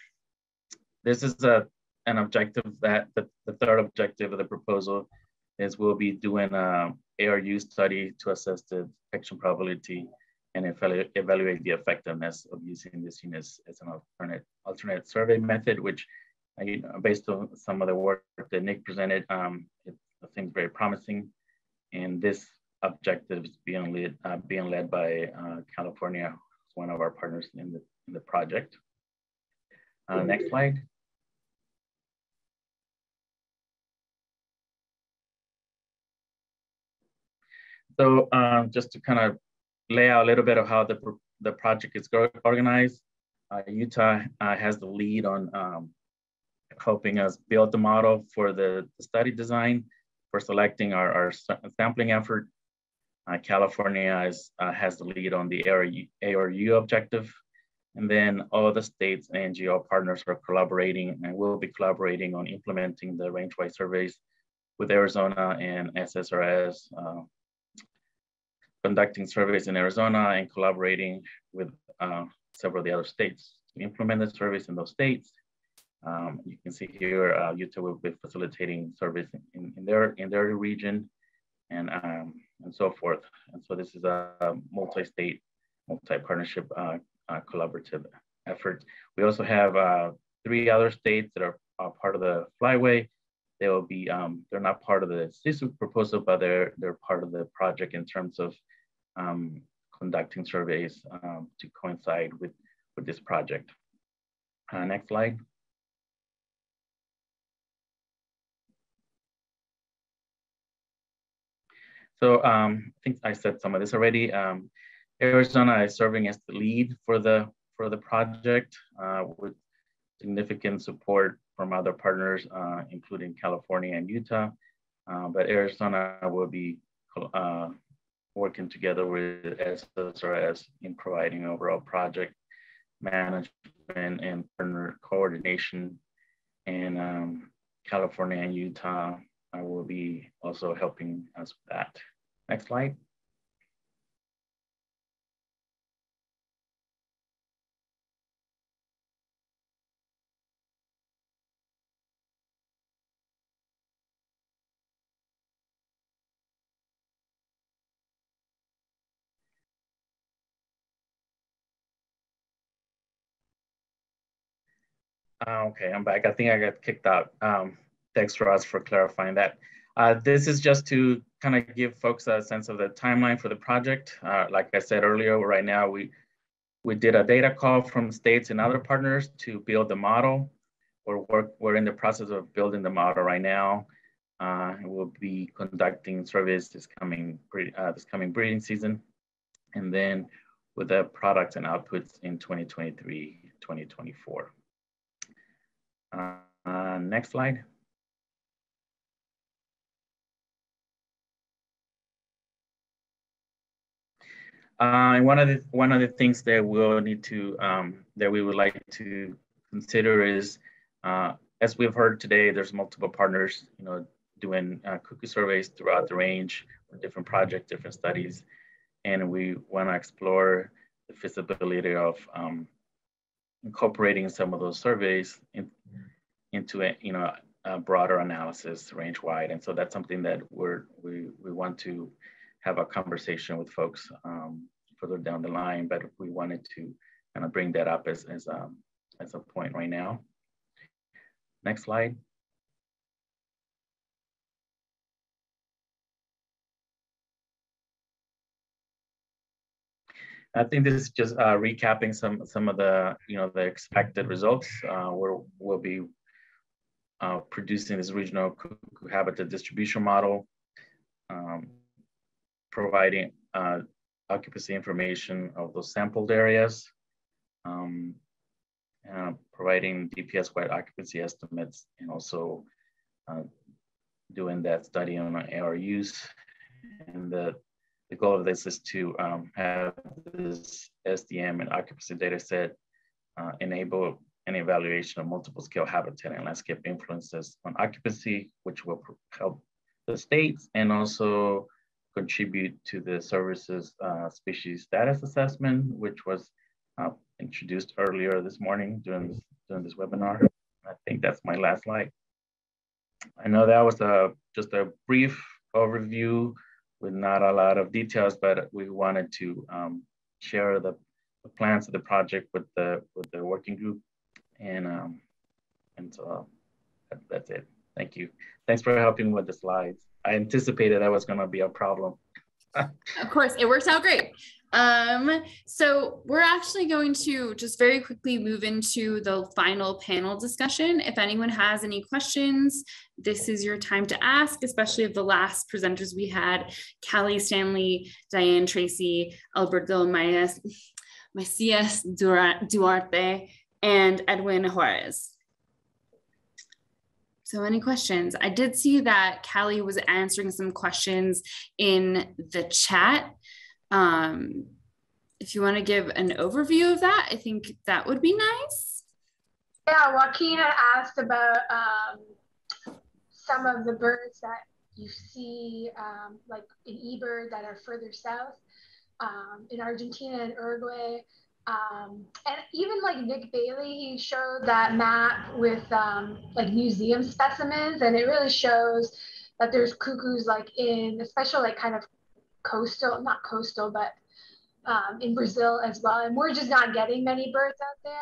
this is a, an objective that the, the third objective of the proposal is we'll be doing a ARU study to assess the detection probability and evaluate, evaluate the effectiveness of using this unit as an alternate, alternate survey method, which know, based on some of the work that Nick presented, um, it seems very promising. And this objective is being led, uh, being led by uh, California, one of our partners in the, the project. Uh, next slide. So um, just to kind of lay out a little bit of how the, the project is organized, uh, Utah uh, has the lead on um, helping us build the model for the, the study design, for selecting our, our sampling effort. Uh, California is, uh, has the lead on the ARU, ARU objective. And then all the states and NGO partners are collaborating and will be collaborating on implementing the range-wide surveys with Arizona and SSRS uh, conducting surveys in Arizona and collaborating with uh, several of the other states to implement the surveys in those states. Um, you can see here, uh, Utah will be facilitating surveys in, in, their, in their region and, um, and so forth. And so this is a multi-state, multi-partnership uh, collaborative effort. We also have uh, three other states that are part of the flyway they will be um, they're not part of the C-SWG proposal, but they're they're part of the project in terms of um, conducting surveys um, to coincide with, with this project. Uh, next slide. So um, I think I said some of this already. Arizona is serving as the lead for the for the project uh, with significant support from other partners, uh, including California and Utah. Uh, but Arizona will be uh, working together with SSRS in providing overall project management and partner coordination. And um, California and Utah I will be also helping us with that. Next slide. Uh, okay, I'm back. I think I got kicked out. Um, thanks, Ross, for clarifying that. Uh, this is just to kind of give folks a sense of the timeline for the project. Uh, like I said earlier, right now we we did a data call from states and other partners to build the model. We're work, we're in the process of building the model right now. Uh, we'll be conducting surveys this coming uh, this coming breeding season, and then with the products and outputs in 2023, 2024. Uh, next slide. Uh, one of the one of the things that we'll need to um, that we would like to consider is, uh, as we've heard today, there's multiple partners, you know, doing uh, cuckoo surveys throughout the range for different projects, different studies, and we want to explore the feasibility of um, incorporating some of those surveys in, into a, you know, a broader analysis range wide. And so that's something that we're, we, we want to have a conversation with folks um, further down the line, but we wanted to kind of bring that up as, as, um, as a point right now. Next slide. I think this is just uh, recapping some some of the you know the expected results. Uh, we'll be uh, producing this regional cuckoo habitat distribution model, um, providing uh, occupancy information of those sampled areas, um, providing DPS-wide occupancy estimates, and also uh, doing that study on ARUs. And the, the goal of this is to um, have this SDM and occupancy data set uh, enable an evaluation of multiple scale habitat and landscape influences on occupancy, which will help the states and also contribute to the services uh, species status assessment, which was uh, introduced earlier this morning during this, during this webinar. I think that's my last slide. I know that was a, just a brief overview with not a lot of details, but we wanted to um, share the, the, plans of the project with the with the working group, and um, and so uh, that, that's it. Thank you. Thanks for helping with the slides. I anticipated that was going to be a problem. Of course, it works out great. Um, so we're actually going to just very quickly move into the final panel discussion. If anyone has any questions, this is your time to ask, especially of the last presenters we had, Callie Stanley, Diane Tracy, Alberto Macias, Macias Duarte, and Edwin Juarez. So any questions? I did see that Callie was answering some questions in the chat. Um, if you want to give an overview of that, I think that would be nice. Yeah, Joaquin asked about um, some of the birds that you see, um, like in eBird, that are further south um, in Argentina and Uruguay. Um, and even like Nick Bailey, he showed that map with um, like museum specimens, and it really shows that there's cuckoos like in, especially like kind of coastal, not coastal, but um, in Brazil as well. And we're just not getting many birds out there.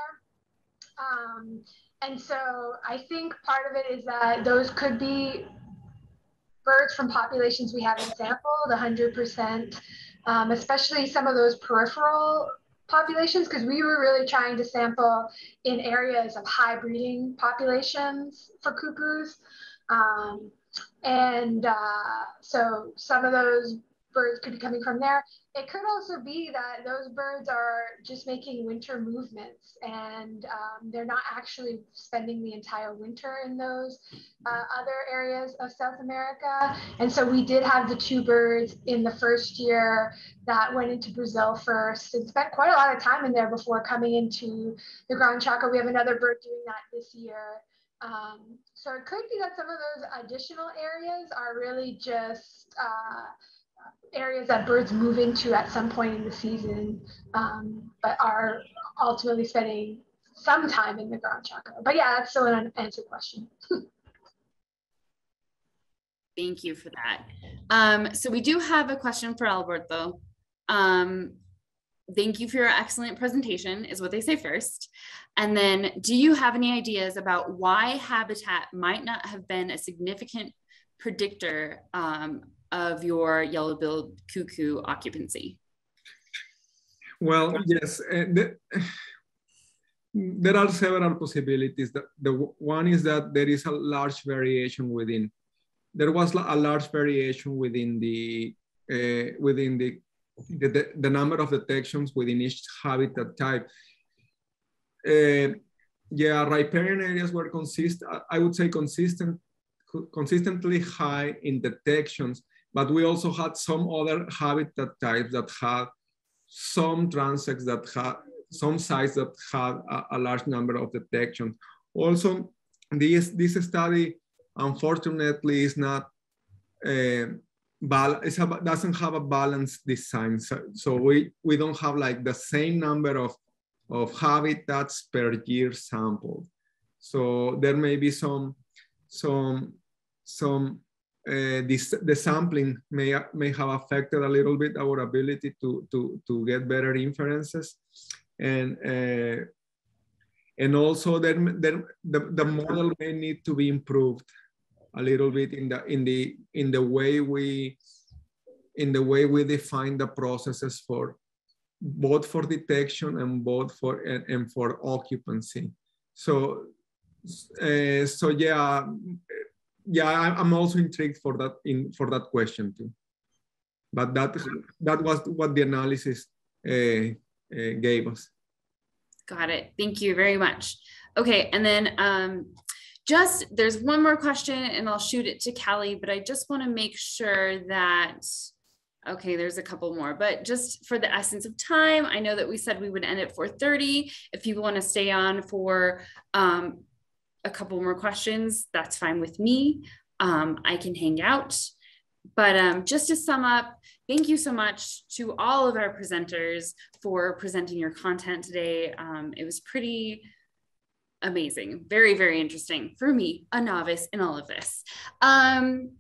Um, and so I think part of it is that those could be birds from populations we haven't sampled 100%, um, especially some of those peripheral populations, because we were really trying to sample in areas of high breeding populations for cuckoos. Um, and uh, so some of those birds could be coming from there. It could also be that those birds are just making winter movements and um, they're not actually spending the entire winter in those uh, other areas of South America. And so we did have the two birds in the first year that went into Brazil first and spent quite a lot of time in there before coming into the Gran Chaco. We have another bird doing that this year. Um, so it could be that some of those additional areas are really just uh, areas that birds move into at some point in the season, um, but are ultimately spending some time in the Gran Chaco. But yeah, that's still an unanswered question. *laughs* Thank you for that. Um, so we do have a question for Alberto. Um, thank you for your excellent presentation is what they say first. And then do you have any ideas about why habitat might not have been a significant predictor um, of your yellow-billed cuckoo occupancy? Well, yes, uh, the, there are several possibilities. The, the one is that there is a large variation within. There was a large variation within the uh, within the, the, the number of detections within each habitat type. Uh, yeah, riparian areas were consistent. I would say consistent, consistently high in detections, but we also had some other habitat types that had some transects that had some sites that had a, a large number of detections. Also, this, this study, unfortunately, is not uh, it's a, doesn't have a balanced design. So, so, we, we don't have like the same number of, of habitats per year sampled. So there may be some, some, some uh, this, the sampling may, may have affected a little bit our ability to, to, to get better inferences. And, uh, and also then, then the, the model may need to be improved a little bit in the, in the, in the way we, in the way we define the processes for both for detection and both for and, and for occupancy. So, uh, so yeah, yeah, I'm also intrigued for that in for that question too. But that that was what the analysis uh, uh, gave us. Got it. Thank you very much. Okay, and then um, just there's one more question, and I'll shoot it to Kelly, but I just want to make sure that. Okay, there's a couple more, but just for the essence of time, I know that we said we would end at 4:30. If people want to stay on for um, a couple more questions, that's fine with me. Um, I can hang out. But um, just to sum up, thank you so much to all of our presenters for presenting your content today. Um, it was pretty amazing, very, very interesting for me, a novice in all of this. Um,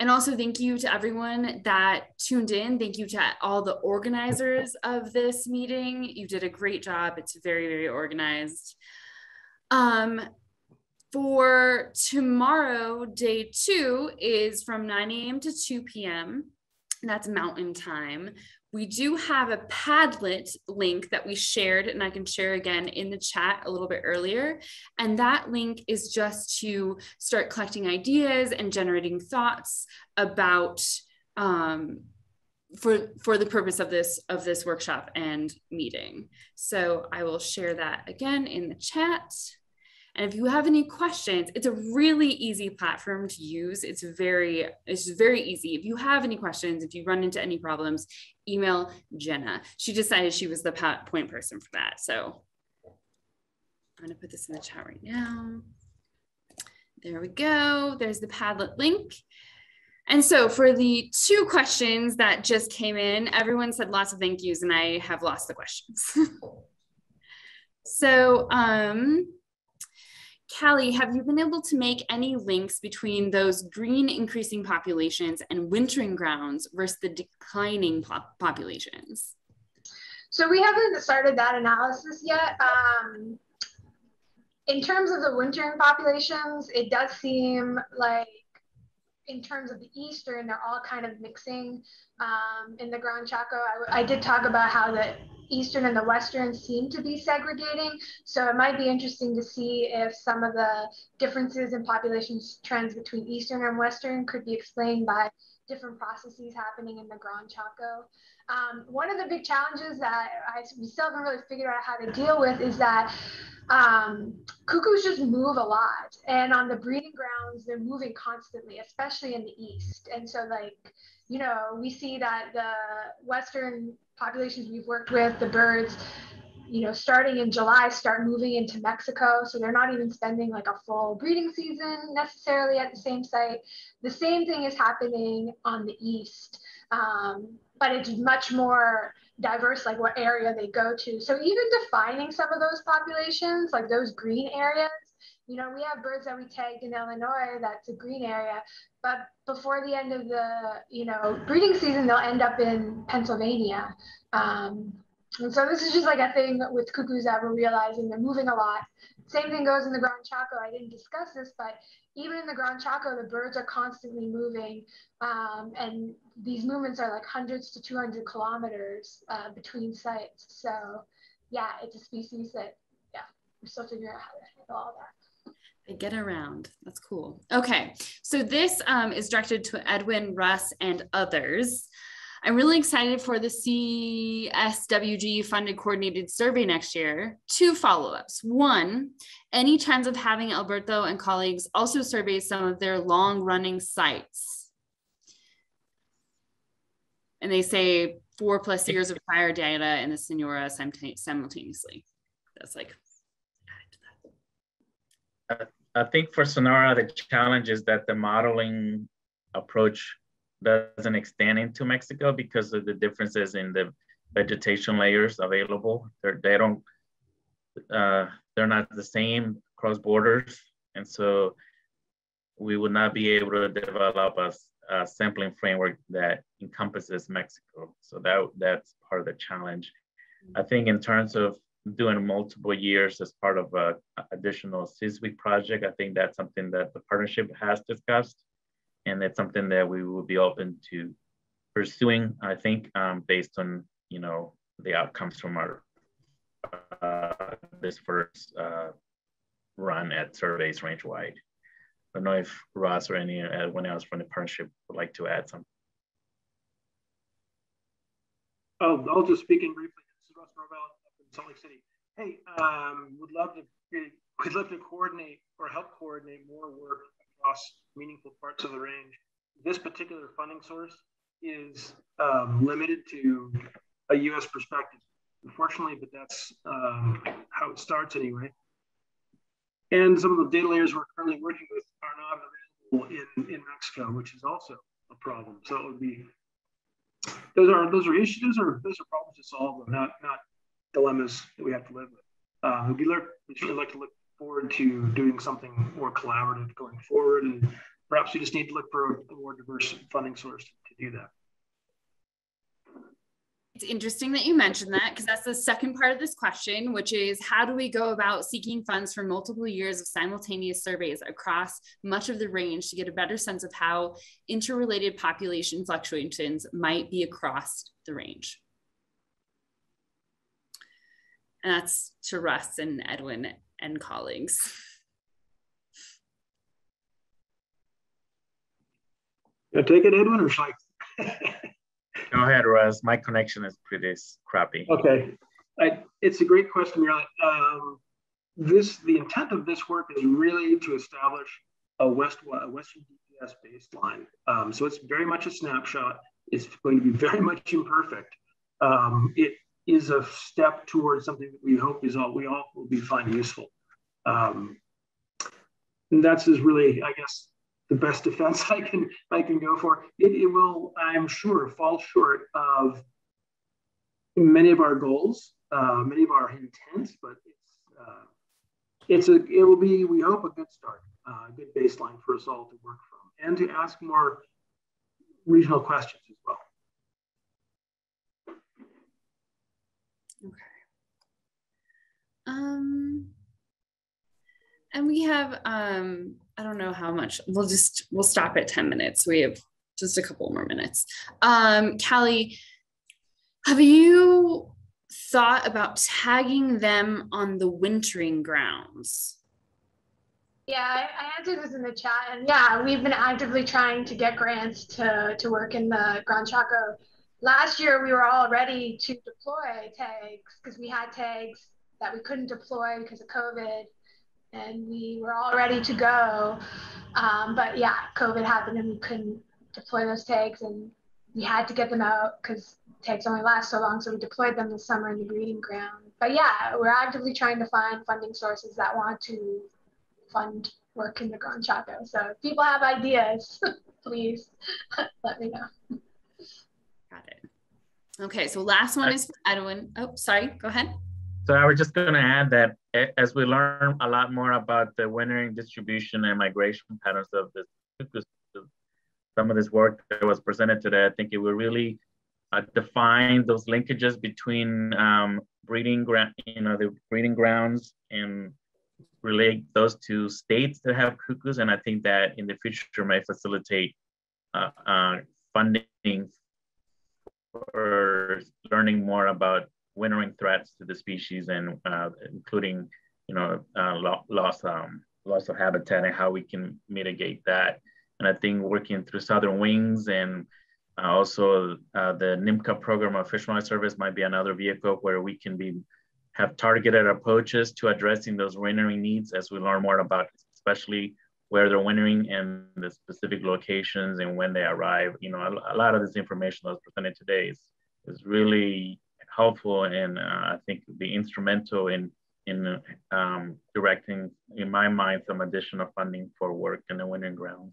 and also thank you to everyone that tuned in. Thank you to all the organizers of this meeting. You did a great job. It's very, very organized. Um, for tomorrow, day two is from 9 a.m. to 2 p.m. That's mountain time. We do have a Padlet link that we shared, and I can share again in the chat a little bit earlier. And that link is just to start collecting ideas and generating thoughts about um, for for the purpose of this of this workshop and meeting. So I will share that again in the chat. And if you have any questions, it's a really easy platform to use. It's very, it's very easy. If you have any questions, if you run into any problems, email Jenna. She decided she was the point person for that. So I'm gonna put this in the chat right now. There we go. There's the Padlet link. And so for the two questions that just came in, everyone said lots of thank yous and I have lost the questions. *laughs* so um, Callie, have you been able to make any links between those green increasing populations and wintering grounds versus the declining pop populations? So we haven't started that analysis yet. Um, in terms of the wintering populations, it does seem like in terms of the eastern, they're all kind of mixing um, in the Gran Chaco. I, I, did talk about how the eastern and the western seem to be segregating. So it might be interesting to see if some of the differences in population trends between eastern and western could be explained by different processes happening in the Gran Chaco. Um, one of the big challenges that I, we still haven't really figured out how to deal with is that um, cuckoos just move a lot. And on the breeding grounds, they're moving constantly, especially in the east. And so, like, you know, we see that the Western populations we've worked with, the birds, you know, starting in July, start moving into Mexico. So they're not even spending like a full breeding season necessarily at the same site. The same thing is happening on the east, um, but it's much more diverse, like what area they go to. So even defining some of those populations, like those green areas, you know, we have birds that we tagged in Illinois that's a green area, but before the end of the, you know, breeding season, they'll end up in Pennsylvania. Um, and so this is just like a thing with cuckoos that we're realizing they're moving a lot. Same thing goes in the Gran Chaco. I didn't discuss this, but even in the Gran Chaco, the birds are constantly moving. Um, and these movements are like hundreds to 200 kilometers uh, between sites. So yeah, it's a species that, yeah, we're still figuring out how to handle all that. They get around. That's cool. Okay, so this um, is directed to Edwin, Russ, and others. I'm really excited for the C-SWG funded coordinated survey next year. Two follow ups. One, any chance of having Alberto and colleagues also survey some of their long running sites? And they say four plus years of prior data in the Sonora simultaneously. That's like I think for Sonora, the challenge is that the modeling approach doesn't extend into Mexico because of the differences in the vegetation layers available. They're, they don't, uh, they're not the same cross borders. And so we would not be able to develop a, a sampling framework that encompasses Mexico. So that, that's part of the challenge. I think in terms of doing multiple years as part of a additional C-SWG project. I think that's something that the partnership has discussed, and it's something that we will be open to pursuing. I think um, based on you know the outcomes from our uh, this first uh, run at surveys range wide. I don't know if Russ or anyone else from the partnership would like to add something. Oh, I'll just speak in briefly. This is Russ Norvell in Salt Lake City. Hey, um, would love to we'd love to coordinate or help coordinate more work across meaningful parts of the range. This particular funding source is um, limited to a U.S. perspective, unfortunately, but that's um, how it starts anyway. And some of the data layers we're currently working with are not available in, in Mexico, which is also a problem. So it would be those are those are issues, those are those are problems to solve, not not dilemmas that we have to live with. Uh, look, we'd like to look forward to doing something more collaborative going forward, and perhaps we just need to look for a, more diverse funding source to do that. It's interesting that you mentioned that because that's the second part of this question, which is how do we go about seeking funds for multiple years of simultaneous surveys across much of the range to get a better sense of how interrelated population fluctuations might be across the range? And that's to Russ and Edwin and colleagues. Yeah, take it, Edwin, or should I? Go ahead, Russ. My connection is pretty crappy. Okay. I, it's a great question, Marilyn. Um, this the intent of this work is really to establish a West a Western DPS baseline. Um, so it's very much a snapshot. It's going to be very *laughs* much imperfect. Um, it is a step towards something that we hope is all we all will be find useful. Um, and that's is really, I guess, the best *laughs* defense I can I can go for. It, it will, I'm sure, fall short of many of our goals, uh, many of our intents, but it's uh, it's a it will be we hope a good start, uh, a good baseline for us all to work from, and to ask more regional questions as well. Um, and we have um I don't know how much. We'll just we'll stop at 10 minutes. We have just a couple more minutes. Um, Callie, have you thought about tagging them on the wintering grounds? Yeah, I, I answered this in the chat, and yeah, we've been actively trying to get grants to to work in the Gran Chaco. Last year, we were all ready to deploy tags because we had tags that we couldn't deploy because of COVID and we were all ready to go. Um, but yeah, COVID happened and we couldn't deploy those tags and we had to get them out because tags only last so long. So we deployed them this summer in the breeding ground. But yeah, we're actively trying to find funding sources that want to fund work in the Gran Chaco. So if people have ideas, *laughs* please *laughs* let me know. Got it. Okay, so last one is Edwin. Oh, sorry, go ahead. So I was just going to add that as we learn a lot more about the wintering distribution and migration patterns of this, some of this work that was presented today, I think it will really uh, define those linkages between um, breeding ground, you know, the breeding grounds and relate those to states that have cuckoos. And I think that in the future may facilitate uh, uh, funding for learning more about wintering threats to the species and uh, including, you know, uh, loss, um, loss of habitat and how we can mitigate that. And I think working through Southern Wings and uh, also uh, the NMBCA program of Fish and Service might be another vehicle where we can be have targeted approaches to addressing those wintering needs as we learn more about especially where they're wintering and the specific locations and when they arrive. You know, a, a lot of this information that was presented today is, is really helpful and uh, I think be instrumental in in um, directing, in my mind, some additional funding for work in the wintering grounds.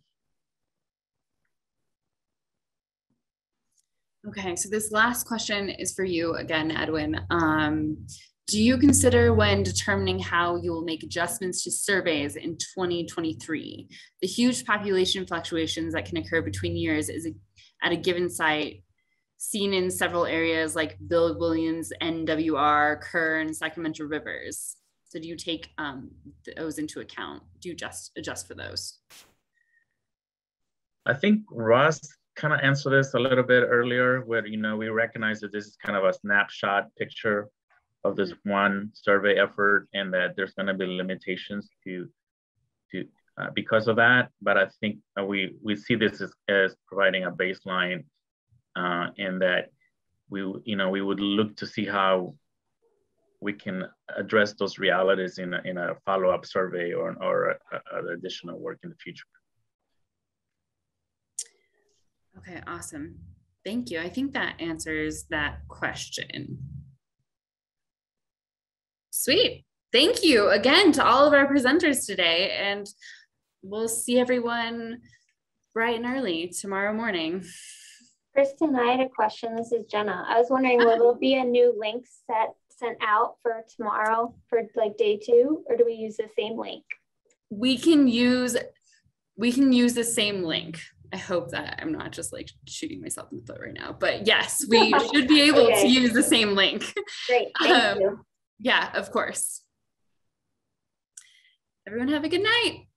Okay, so this last question is for you again, Edwin. Um, do you consider when determining how you will make adjustments to surveys in 2023, the huge population fluctuations that can occur between years is a, at a given site seen in several areas like Bill Williams, NWR, Kern, and Sacramento rivers. So do you take um, those into account? Do you just adjust for those? I think Russ kind of answered this a little bit earlier, where you know we recognize that this is kind of a snapshot picture of this one survey effort, and that there's going to be limitations to to uh, because of that. But I think uh, we we see this as, as providing a baseline, uh, and that we you know we would look to see how we can address those realities in a, in a follow-up survey or, or a, a additional work in the future. Okay, awesome. Thank you. I think that answers that question. Sweet. Thank you again to all of our presenters today. And we'll see everyone bright and early tomorrow morning. Kristen, I had a question. This is Jenna. I was wondering, will there be a new link set sent out for tomorrow for like day two, or do we use the same link? We can use we can use the same link. I hope that I'm not just like shooting myself in the foot right now, but yes, we *laughs* should be able okay. to use the same link. Great, *laughs* thank um, you. Yeah, of course. Everyone have a good night.